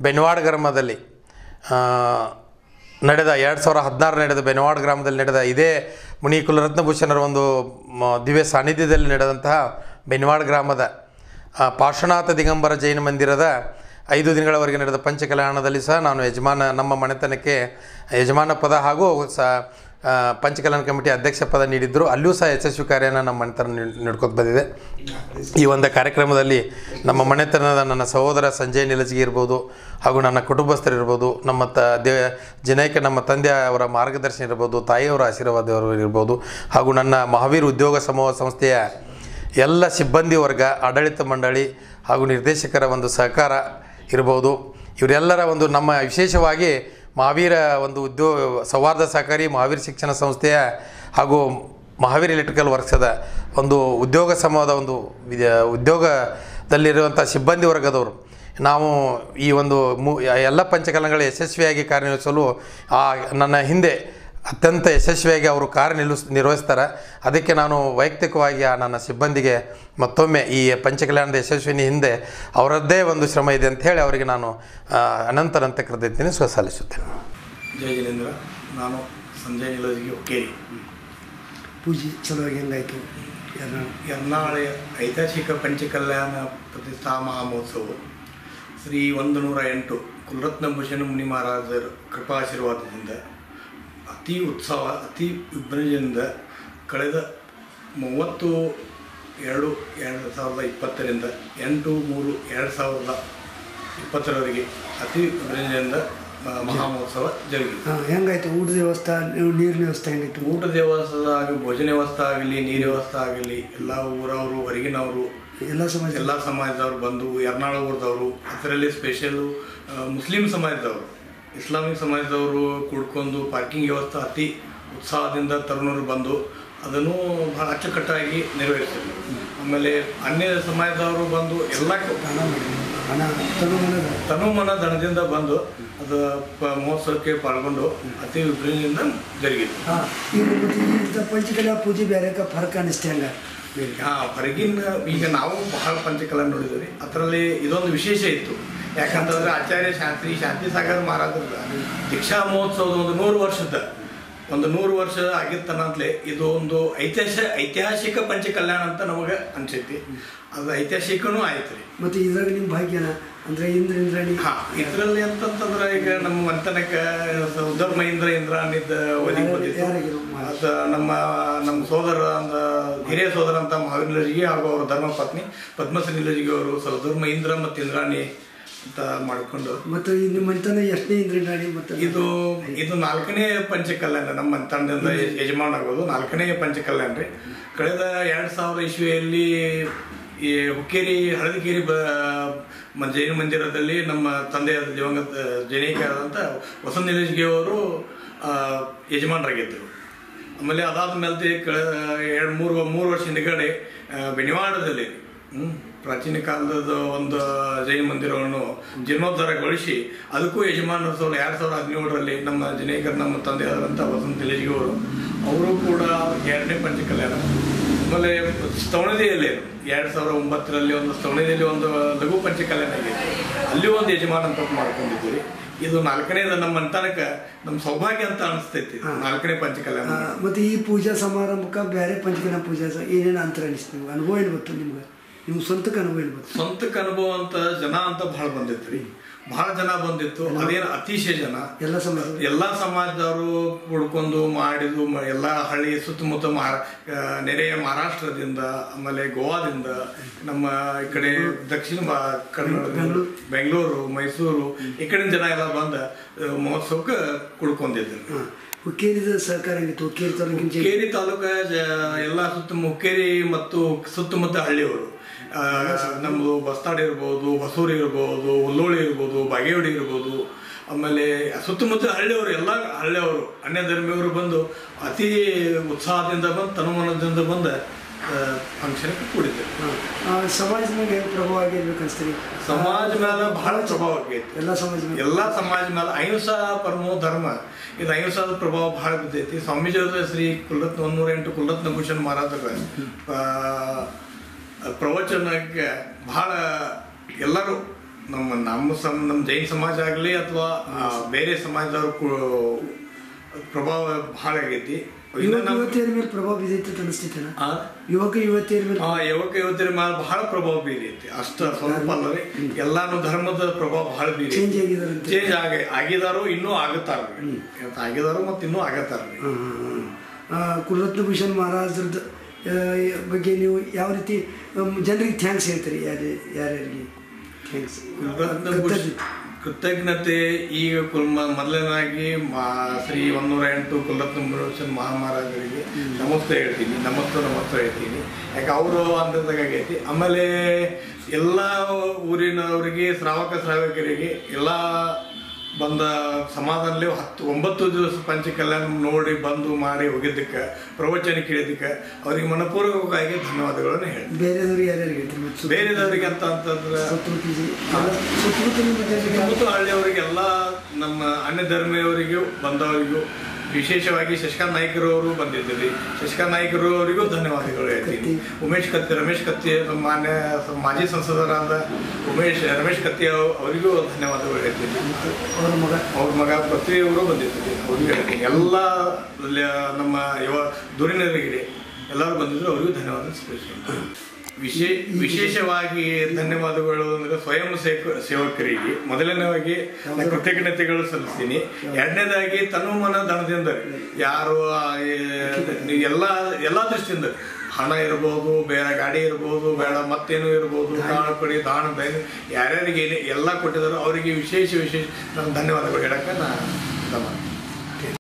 ಬೆನ್ವಾಡ ಗ್ರಾಮದಲ್ಲಿ ನಡೆದ ಎರಡು ಸಾವಿರ ಹದಿನಾರು ನಡೆದ ಬೆನ್ವಾಡ್ ಗ್ರಾಮದಲ್ಲಿ ನಡೆದ ಇದೇ ಮುನಿ ಕುಲರತ್ನಭೂಷಣರ ಒಂದು ದಿವ್ಯ ಸಾನ್ನಿಧ್ಯದಲ್ಲಿ ನಡೆದಂತಹ ಬೆನವಾಡ ಗ್ರಾಮದ ಪಾರ್ಶ್ವನಾಥ ದಿಗಂಬರ ಜೈನ ಮಂದಿರದ ಐದು ದಿನಗಳವರೆಗೆ ನಡೆದ ಪಂಚಕಲ್ಯಾಣದಲ್ಲಿ ಸಹ ನಾನು ಯಜಮಾನ, ನಮ್ಮ ಮನೆತನಕ್ಕೆ ಯಜಮಾನ ಪದ ಹಾಗೂ ಸ ಪಂಚಕಲ್ಯಾಣ ಕಮಿಟಿ ಅಧ್ಯಕ್ಷ ಪದ ನೀಡಿದ್ದರು. ಅಲ್ಲಿಯೂ ಸಹ ಯಶಸ್ವಿ ಕಾರ್ಯನ ನಮ್ಮ ಮನೆತನ ನಡ್ಕೊತ ಬಂದಿದೆ. ಈ ಒಂದು ಕಾರ್ಯಕ್ರಮದಲ್ಲಿ ನಮ್ಮ ಮನೆತನದ ನನ್ನ ಸಹೋದರ ಸಂಜಯ್ ನಿಲಜಗಿ ಇರ್ಬೋದು ಹಾಗೂ ನನ್ನ ಕುಟುಂಬಸ್ಥರಿರ್ಬೋದು ನಮ್ಮ ತ, ದೇ ಜನಕ್ಕೆ ನಮ್ಮ ತಂದೆ ಅವರ ಮಾರ್ಗದರ್ಶನ ಇರ್ಬೋದು, ತಾಯಿಯವರ ಆಶೀರ್ವಾದವರು ಇರ್ಬೋದು ಹಾಗೂ ನನ್ನ ಮಹಾವೀರ್ ಉದ್ಯೋಗ ಸಮೂಹ ಸಂಸ್ಥೆಯ ಎಲ್ಲ ಸಿಬ್ಬಂದಿ ವರ್ಗ, ಆಡಳಿತ ಮಂಡಳಿ ಹಾಗೂ ನಿರ್ದೇಶಕರ ಒಂದು ಸಹಕಾರ ಇರ್ಬೋದು ಇವರೆಲ್ಲರ ಒಂದು ನಮ್ಮ ವಿಶೇಷವಾಗಿ ಮಹಾವೀರ ಒಂದು ಉದ್ಯೋಗ ಸೌಹಾರ್ದ ಸಹಕಾರಿ ಮಹಾವೀರ ಶಿಕ್ಷಣ ಸಂಸ್ಥೆಯ ಹಾಗೂ ಮಹಾವೀರ್ ಎಲೆಕ್ಟ್ರಿಕಲ್ ವರ್ಕ್ಸದ ಒಂದು ಉದ್ಯೋಗ ಸಮೂಹದ ಒಂದು ಉದ್ಯೋಗದಲ್ಲಿರುವಂಥ ಸಿಬ್ಬಂದಿ ವರ್ಗದವರು. ನಾವು ಈ ಒಂದು ಮು, ಎಲ್ಲ ಪಂಚಕಲನಗಳ ಯಶಸ್ವಿಯಾಗಿ ಕಾರ್ಯನಿರ್ವಹಿಸಲು ಆ, ನನ್ನ ಹಿಂದೆ ಅತ್ಯಂತ ಯಶಸ್ವಿಯಾಗಿ ಅವರು ಕಾರ್ಯನಿರ್ವಹಿಸ್ ನಿರ್ವಹಿಸ್ತಾರೆ. ಅದಕ್ಕೆ ನಾನು ವೈಯಕ್ತಿಕವಾಗಿ ಆ ನನ್ನ ಸಿಬ್ಬಂದಿಗೆ ಮತ್ತೊಮ್ಮೆ ಈ ಪಂಚಕಲ್ಯಾಣದ ಯಶಸ್ವಿನಿ ಹಿಂದೆ ಅವರದ್ದೇ ಒಂದು ಶ್ರಮ ಇದೆ ಅಂತ ಹೇಳಿ ಅವರಿಗೆ ನಾನು ಅನಂತರಂತೆ ಅನಂತನಂತ ಕೃತಜ್ಞತೆ ಸ್ವ ಸಲ್ಲಿಸುತ್ತೇನೆ ಜಯ ಜಿನೇಂದ್ರ. ನಾನು ಸಂಜಯ್ ನಿಲೋಜಿಗೆ ಹುಕ್ಕೇರಿ ಪೂಜೆ ಚಲುವಾಗಿ ಹೆಂಗಾಯಿತು ಎರ್ನಾಳೆಯ ಎರ್ನಾಳೆ ಐತಿಹಾಸಿಕ ಪಂಚಕಲ್ಯಾಣ ಪ್ರತಿಷ್ಠಾ ಮಹಾಮಹೋತ್ಸವ ಶ್ರೀ ಒಂದು ನೂರ ಎಂಟು ಕುಲರತ್ನ ಭೂಷಣ ಮುನಿ ಮಹಾರಾಜರ ಕೃಪಾಶೀರ್ವಾದದಿಂದ ಅತಿ ಉತ್ಸವ ಅತಿ ವಿಜೃಂಭಣೆಯಿಂದ ಕಳೆದ ಮೂವತ್ತು ಎರಡು ಎರಡು ಸಾವಿರದ ಇಪ್ಪತ್ತರಿಂದ ಎಂಟು ಮೂರು ಎರಡು ಸಾವಿರದ ಇಪ್ಪತ್ತರವರೆಗೆ ಅತಿ ವಿಜೃಂಭಣೆಯಿಂದ ಮಹಾ ಮಹಾಮಹೋತ್ಸವ ಜರುಗಿತು. ಹೆಂಗಾಯ್ತು? ಊಟದ ವ್ಯವಸ್ಥೆ ನೀರಿನ ವ್ಯವಸ್ಥೆ ಹೆಂಗಿತ್ತು ಊಟದ ವ್ಯವಸ್ಥೆ ಆಗಲಿ ಭೋಜನ ವ್ಯವಸ್ಥೆ ಆಗಲಿ ನೀರು ವ್ಯವಸ್ಥೆ ಆಗಲಿ ಎಲ್ಲ ಊರವರು ಹೊರಗಿನವರು ಎಲ್ಲ ಸಮಾಜ ಎಲ್ಲ ಸಮಾಜದವರು ಬಂದು ಎರ್ನಾಳ ಊರದವರು ಅದರಲ್ಲಿ ಸ್ಪೆಷಲು ಮುಸ್ಲಿಂ ಸಮಾಜದವರು. ಇಸ್ಲಾಮಿಕ್ ಸಮಾಜದವರು ಕೂಡ್ಕೊಂಡು ಪಾರ್ಕಿಂಗ್ ವ್ಯವಸ್ಥೆ ಅತಿ ಉತ್ಸಾಹದಿಂದ ತರುಣರು ಬಂದು ಅದನ್ನು ಬಹಳ ಅಚ್ಚುಕಟ್ಟಾಗಿ ನೆರವೇರಿಸಿದ್ರು. ಆಮೇಲೆ ಅನ್ಯ ಸಮಾಜದವರು ಬಂದು ಎಲ್ಲ ತನು ಮನ ದಣದಿಂದ ಬಂದು ಅದು ಮಹೋತ್ಸವಕ್ಕೆ ಪಾಲ್ಗೊಂಡು ಅತಿ ವಿಜೃಂಭಣೆಯಿಂದ ಜರುಗಿತು ಹಾಂ ಪಂಚಕಲಾ ಪೂಜೆ ಬೇರೆ ಫರ್ಕ್ ಅನಿಸ್ತೆ ಹಂಗ? ಹಾಂ ಹಾ ಹೊರಗಿನ ಈಗ ನಾವು ಬಹಳ ಪಂಚಕಲ ನೋಡಿದ್ದೀವಿ. ಅದರಲ್ಲಿ ಇದೊಂದು ವಿಶೇಷ ಇತ್ತು. ಯಾಕಂತಂದ್ರೆ ಆಚಾರ್ಯ ಶಾಂತಿ ಶಾಂತಿ ಸಾಗರ್ ಮಹಾರಾಜರ ದೀಕ್ಷಾ ಮಹೋತ್ಸವದ ಒಂದು ನೂರು ವರ್ಷದ ಒಂದು ನೂರು ವರ್ಷ ಆಗಿರ್ತನಂತಲೇ ಇದು ಒಂದು ಐತಿಹಾಸಿಕ ಐತಿಹಾಸಿಕ ಪಂಚಕಲ್ಯಾಣ ಅಂತ ನಮಗೆ ಅನ್ಸೈತಿ. ಅದು ಐತಿಹಾಸಿಕನೂ ಆಯ್ತು ರೀ. ಮತ್ತೆ ಇದ್ರಾಗ ನಿಮ್ಮ ಭಾಗ್ಯನ? ಅಂದ್ರೆ ಇಂದ್ರ ಇಂದ್ರಾಣಿ? ಹಾ ಇದರಲ್ಲಿ ಅಂತಂತಂದ್ರೆ ಈಗ ನಮ್ಮ ಮಂತನಕ ಉದರ್ಮ ಮಹೇಂದ್ರ ಇಂದ್ರ ಅನ್ನಿದ್ದ ಒದಗಿ ಬಂದಿತ್ತು ಅದ ನಮ್ಮ ನಮ್ಮ ಸೋದರ ಅಂದ ಹಿರಿಯ ಸೋದರ ಅಂತ ಮಹಾವೀರ್ ನಿಲಜಿಗೆ ಹಾಗೂ ಅವರ ಧರ್ಮ ಪತ್ನಿ ಪದ್ಮಶ್ರೀ ನಿಲಜಿಗೆ ಅವರು ಉದರ್ ಮಹೇಂದ್ರ ಮತ್ತು ಇಂದ್ರಾಣಿ ಅಂತ ಮಾಡಿಕೊಂಡು ಮತ್ತು ನಿಮ್ಮ ಮನೆತನ ಎಷ್ಟನೇ ಇದ್ರಿ ನಾಡಿ ಮತ್ತೆ ಇದು ಇದು ನಾಲ್ಕನೇ ಪಂಚಕಲ್ಯಾಣ ನಮ್ಮ ತಂಡದಿಂದ ಯಜಮಾನ ಆಗೋದು ನಾಲ್ಕನೇ ಪಂಚಕಲ್ಯಾಣ ರೀ. ಕಳೆದ ಎರಡು ಸಾವಿರ ಇಸ್ವಿಯಲ್ಲಿ ಈ ಹುಕ್ಕೇರಿ ಹಳದಿಕೇರಿ ಬ ಜೈನ ಮಂದಿರದಲ್ಲಿ ನಮ್ಮ ತಂದೆಯಾದ ದಿವಂಗತ ಆದಂಥ ವಸಂತ ನಿಲೇಶ್ಗೆ ಅವರು ಯಜಮಾನರಾಗಿದ್ದರು. ಆಮೇಲೆ ಅದಾದ ಮೇಲೆ ಕಳೆದ ಎರಡು ಮೂರು ಮೂರು ವರ್ಷ ಹಿಂದ್ಗಡೆ ಬೆನಿವಾಡದಲ್ಲಿ ಹ್ಮ್, ಪ್ರಾಚೀನ ಕಾಲದ ಒಂದು ಜೈನ ಮಂದಿರವನ್ನು ಜೀರ್ಣೋದ್ಧಾರಗೊಳಿಸಿ ಅದಕ್ಕೂ ಯಜಮಾನರು ಎರಡು ಸಾವಿರದ ಹದಿನೇಳರಲ್ಲಿ ನಮ್ಮ ಜನೇಕರ್ ನಮ್ಮ ತಂದೆಯಾದಂಥ ವಸಂತ ಅವರು ಅವರು ಕೂಡ ಎರಡನೇ ಪಂಚಕಲ್ಯಾಣ. ಆಮೇಲೆ ಸ್ತವಣದಿಯಲ್ಲಿ ಎರಡು ಸಾವಿರದ ಒಂಬತ್ತರಲ್ಲಿ ಒಂದು ಸ್ತವಣದಿಯಲ್ಲಿ ಒಂದು ಲಘು ಪಂಚಕಲ್ಯಾಣ ಆಗಿದೆ ಅಲ್ಲಿ ಒಂದು ಯಜಮಾನ ಅಂತ ಮಾಡ್ಕೊಂಡಿದ್ದೀವಿ ಇದು ನಾಲ್ಕನೇದ ನಮ್ಮ ಅಂತನಕ ನಮ್ಮ ಸೌಭಾಗ್ಯ ಅಂತ ಅನಿಸ್ತೈತಿ. ನಾಲ್ಕನೇ ಪಂಚಕಲ್ಯಾಣ. ಮತ್ತು ಈ ಪೂಜಾ ಸಮಾರಂಭಕ್ಕೆ ಬೇರೆ ಪಂಚಕಲ್ಯಾಣ ಪೂಜಾ ಏನೇನು ಅಂತರ ಅನಿಸ್ತು ನಿಮ್ಗೆ? ಅನುಭವ ಏನು ಗೊತ್ತು ನಿಮ್ಗೆ? ನಿಮ್ಗೆ ಸ್ವಂತಕ್ಕೆ ಅನುಭವ ಸ್ವಂತಕ್ಕೆ ಅನುಭವ ಅಂತ ಜನ ಅಂತ ಬಹಳ ಬಂದಿತ್ತು ರೀ. ಬಹಳ ಜನ ಬಂದಿತ್ತು. ಅದೇನು ಅತಿಶಯ ಜನ. ಎಲ್ಲ ಸಮಾಜ ಎಲ್ಲ ಸಮಾಜದವರು ಕುಡ್ಕೊಂಡು ಮಾಡಿದ್ದು ಎಲ್ಲ ಹಳ್ಳಿ ಸುತ್ತಮುತ್ತ ಮಹಾ ನೆರೆಯ ಮಹಾರಾಷ್ಟ್ರದಿಂದ ಆಮೇಲೆ ಗೋವಾದಿಂದ ನಮ್ಮ ಈ ಕಡೆ ದಕ್ಷಿಣ ಕನ್ನಡ ಬೆಂಗಳೂರು. ಮೈಸೂರು ಈ ಕಡೆ ಜನ ಎಲ್ಲ ಬಂದ ಮಹೋತ್ಸವಕ್ಕೆ ಕುಡ್ಕೊಂಡಿದ್ರು ಹುಕ್ಕೇರಿ ಹುಕ್ಕೇರಿದ ಸಹಕಾರ ಆಗಿತ್ತು ಹುಕ್ಕೇರಿ ತಾಲೂಕಿನ ಹುಕ್ಕೇರಿ ತಾಲೂಕ ಎಲ್ಲ ಸುತ್ತ ಹುಕ್ಕೇರಿ ಮತ್ತು ಸುತ್ತಮುತ್ತ ಹಳ್ಳಿಯವರು. ನಮ್ಮದು ಬಸ್ತಾಡ್ ಇರ್ಬೋದು ಹೊಸೂರು ಇರ್ಬೋದು ಹುಲ್ಲೋಳಿ ಇರ್ಬೋದು ಬಾಗೇವಾಡಿ ಇರ್ಬೋದು. ಆಮೇಲೆ ಸುತ್ತಮುತ್ತ ಹಳ್ಳಿಯವರು ಎಲ್ಲ ಹಳ್ಳಿಯವರು ಅನ್ಯ ಧರ್ಮಿಯವರು ಬಂದು ಅತಿ ಉತ್ಸಾಹದಿಂದ ಬಂದು ತನುಮನದಿಂದ ಬಂದ ಫಂಕ್ಷನ್ಗೆ ಕೂಡಿದ್ದೆ ಆ, ಸಮಾಜದ ಮೇಲೆ ಪ್ರಭಾವ ಆಗಿರ್ಬೇಕು ಅನ್ಸ್ತೀರಿ? ಸಮಾಜ ಮೇಲೆ ಬಹಳ ಪ್ರಭಾವ ಆಗೈತಿ. ಎಲ್ಲ ಸಮಾಜ ಎಲ್ಲ ಸಮಾಜ ಮೇಲೆ ಅಹಿಂಸಾ ಪರಮೋ ಧರ್ಮ. ಇದು ಅಹಿಂಸಾದ ಪ್ರಭಾವ ಬಹಳ ಬಿದ್ದೈತಿ. ಸ್ವಾಮೀಜಿ ಶ್ರೀ ಕುಲರತ್ನ ಒಂದೂರ ಎಂಟು ಕುಲರತ್ನ ಭೂಷಣ್ ಮಹಾರಾಜರ. ಪ್ರವಚನಕ್ಕೆ ಬಹಳ ಎಲ್ಲರೂ ನಮ್ಮ ನಮ್ಮ ಸಮ ನಮ್ಮ ಜೈನ ಸಮಾಜ ಆಗಲಿ ಅಥವಾ ಬೇರೆ ಸಮಾಜದವರು ಪ್ರಭಾವ ಬಹಳ ಆಗೈತಿ. ಯುವತಿಯರ ಮೇಲೆ ಪ್ರಭಾವ ಅನಿಸ್ತೈತೇನ ಆ, ಯುವಕ ಯುವತಿಯರ ಮೇಲೆ ಆ ಯುವಕ ಯುವತಿಯರ ಮೇಲೆ ಬಹಳ ಪ್ರಭಾವ ಬೀರೈತಿ ಅಷ್ಟ ಸ್ವಲ್ಪ ಅಲ್ಲ ರೀ ಎಲ್ಲಾನು ಧರ್ಮದ ಪ್ರಭಾವ ಬಹಳ ಬೀರಿ ಚೇಂಜ್ ಆಗಿದಾರ ಚೇಂಜ್ ಆಗ ಆಗಿದಾರು ಇನ್ನೂ ಆಗತ್ತಾರ ಆಗಿದಾರು ಮತ್ತೆ ಇನ್ನೂ ಆಗತ್ತಾರ ಕುಲರತ್ನ ಭೂಷಣ್ ಮಹಾರಾಜರದ ಆ, ಬಗ್ಗೆ ನೀವು ಯಾವ ರೀತಿ ಜನರಿಗೆ ಥ್ಯಾಂಕ್ಸ್ ಹೇಳ್ತೀರಿ ಯಾರು ಯಾರ್ಯಾರಿಗೆ? ಥ್ಯಾಂಕ್ಸ್ ಕೃತಜ್ಞತೆ. ಈಗ ಕುಲ್ಮ ಮೊದಲನೇದಾಗಿ ಮಾ- ಶ್ರೀ ಒಂದೂರ ಎಂಟು ಕುಲರತ್ನ ಮಹಾಮಹಾರಾಜರಿಗೆ ನಮಸ್ತೆ ಹೇಳ್ತೀನಿ ನಮಸ್ತೆ ನಮಸ್ತೆ ಹೇಳ್ತೀನಿ. ಯಾಕೆ ಅವರು ಅಂತದಾಗೈತಿ ಆಮೇಲೆ ಎಲ್ಲ ಊರಿನವರಿಗೆ ಶ್ರಾವಕ ಶ್ರಾವಕರಿಗೆ ಎಲ್ಲ ಬಂದ ಸಮಾಧಾನದಲ್ಲಿ ಹತ್ತು ಒಂಬತ್ತು ದಿವಸ ಪಂಚಕಲ್ಯಾಣ ನೋಡಿ ಬಂದು ಮಾಡಿ ಹೋಗಿದ್ದಕ್ಕೆ ಪ್ರವಚನ ಕೇಳಿದ್ದಕ್ಕೆ ಅವರಿಗೆ ಮನಪೂರ್ವಕವಾಗಿ ಧನ್ಯವಾದಗಳನ್ನು ಹೇಳಿ ಬೇರೆದವ್ರಿಗೆ ಯಾರ್ಯಾರಿಗೆ ಬೇರೆದವರಿಗೆ ಅಂತ ಅಂತಂದ್ರೆ ಸುತ್ತಮುತ್ತ ಹಳ್ಳಿಯವರಿಗೆಲ್ಲ ನಮ್ಮ ಅನ್ಯ ಧರ್ಮಿಯವರಿಗೂ ಬಂದವರಿಗೂ ವಿಶೇಷವಾಗಿ ಶಶಿಕಾಂತ್ ನಾಯ್ಕರವರು ಅವರು ಬಂದಿದ್ದೀರಿ. ಶಶಿಕಾಂತ್ ನಾಯ್ಕರವರಿಗೂ ಧನ್ಯವಾದಗಳು ಹೇಳ್ತೀನಿ. ಉಮೇಶ್ ಕತ್ತಿ ರಮೇಶ್ ಕತ್ತಿ ಮಾನ್ಯ ಮಾಜಿ ಸಂಸದರಾದ ಉಮೇಶ್ ರಮೇಶ್ ಕತ್ತಿ ಅವ್- ಅವರಿಗೂ ಧನ್ಯವಾದಗಳು ಹೇಳ್ತೀನಿ. ಅವ್ರ ಮಗ. ಅವ್ರ ಮಗ ಪತ್ರಿಯವರು ಬಂದಿದ್ದೀರಿ. ಅವ್ರಿಗೂ ಹೇಳ್ತೀನಿ. ಎಲ್ಲ ನಮ್ಮ ಯುವ ದೂರಿನವರಿಗೆ ಎಲ್ಲರೂ ಬಂದಿದ್ದರು ಅವರಿಗೂ ಧನ್ಯವಾದ ತಿಳಿಸ್ತೀನಿ. ವಿಶೇ, ವಿಶೇಷವಾಗಿ ಧನ್ಯವಾದಗಳು ಅಂದ್ರೆ ಸ್ವಯಂ ಸೇವಕ, ಸೇವಕರಿಗೆ. ಮೊದಲನೇವಾಗಿ ಕೃತಜ್ಞತೆಗಳು ಸಲ್ಲಿಸ್ತೀನಿ. ಎರಡನೇದಾಗಿ ತನು ಮನ ಧನದಿಂದ ಯಾರು ಎಲ್ಲ ಎಲ್ಲ ದೃಷ್ಟಿಯಿಂದ. ಹಣ ಇರ್ಬೋದು, ಬೇರೆ ಗಾಡಿ ಇರ್ಬೋದು, ಬೇಡ, ಮತ್ತೇನು ಇರ್ಬೋದು ದಾಣ ಕೊಡಿ ದಾಣ ಬೇರೆ ಯಾರ್ಯಾರಿಗೆ ಎಲ್ಲ ಕೊಟ್ಟಿದ್ದಾರೋ ಅವರಿಗೆ ವಿಶೇಷ ವಿಶೇಷ ನಾನು ಧನ್ಯವಾದಗಳು ಹೇಳಕ್ಕೆ ನಾನು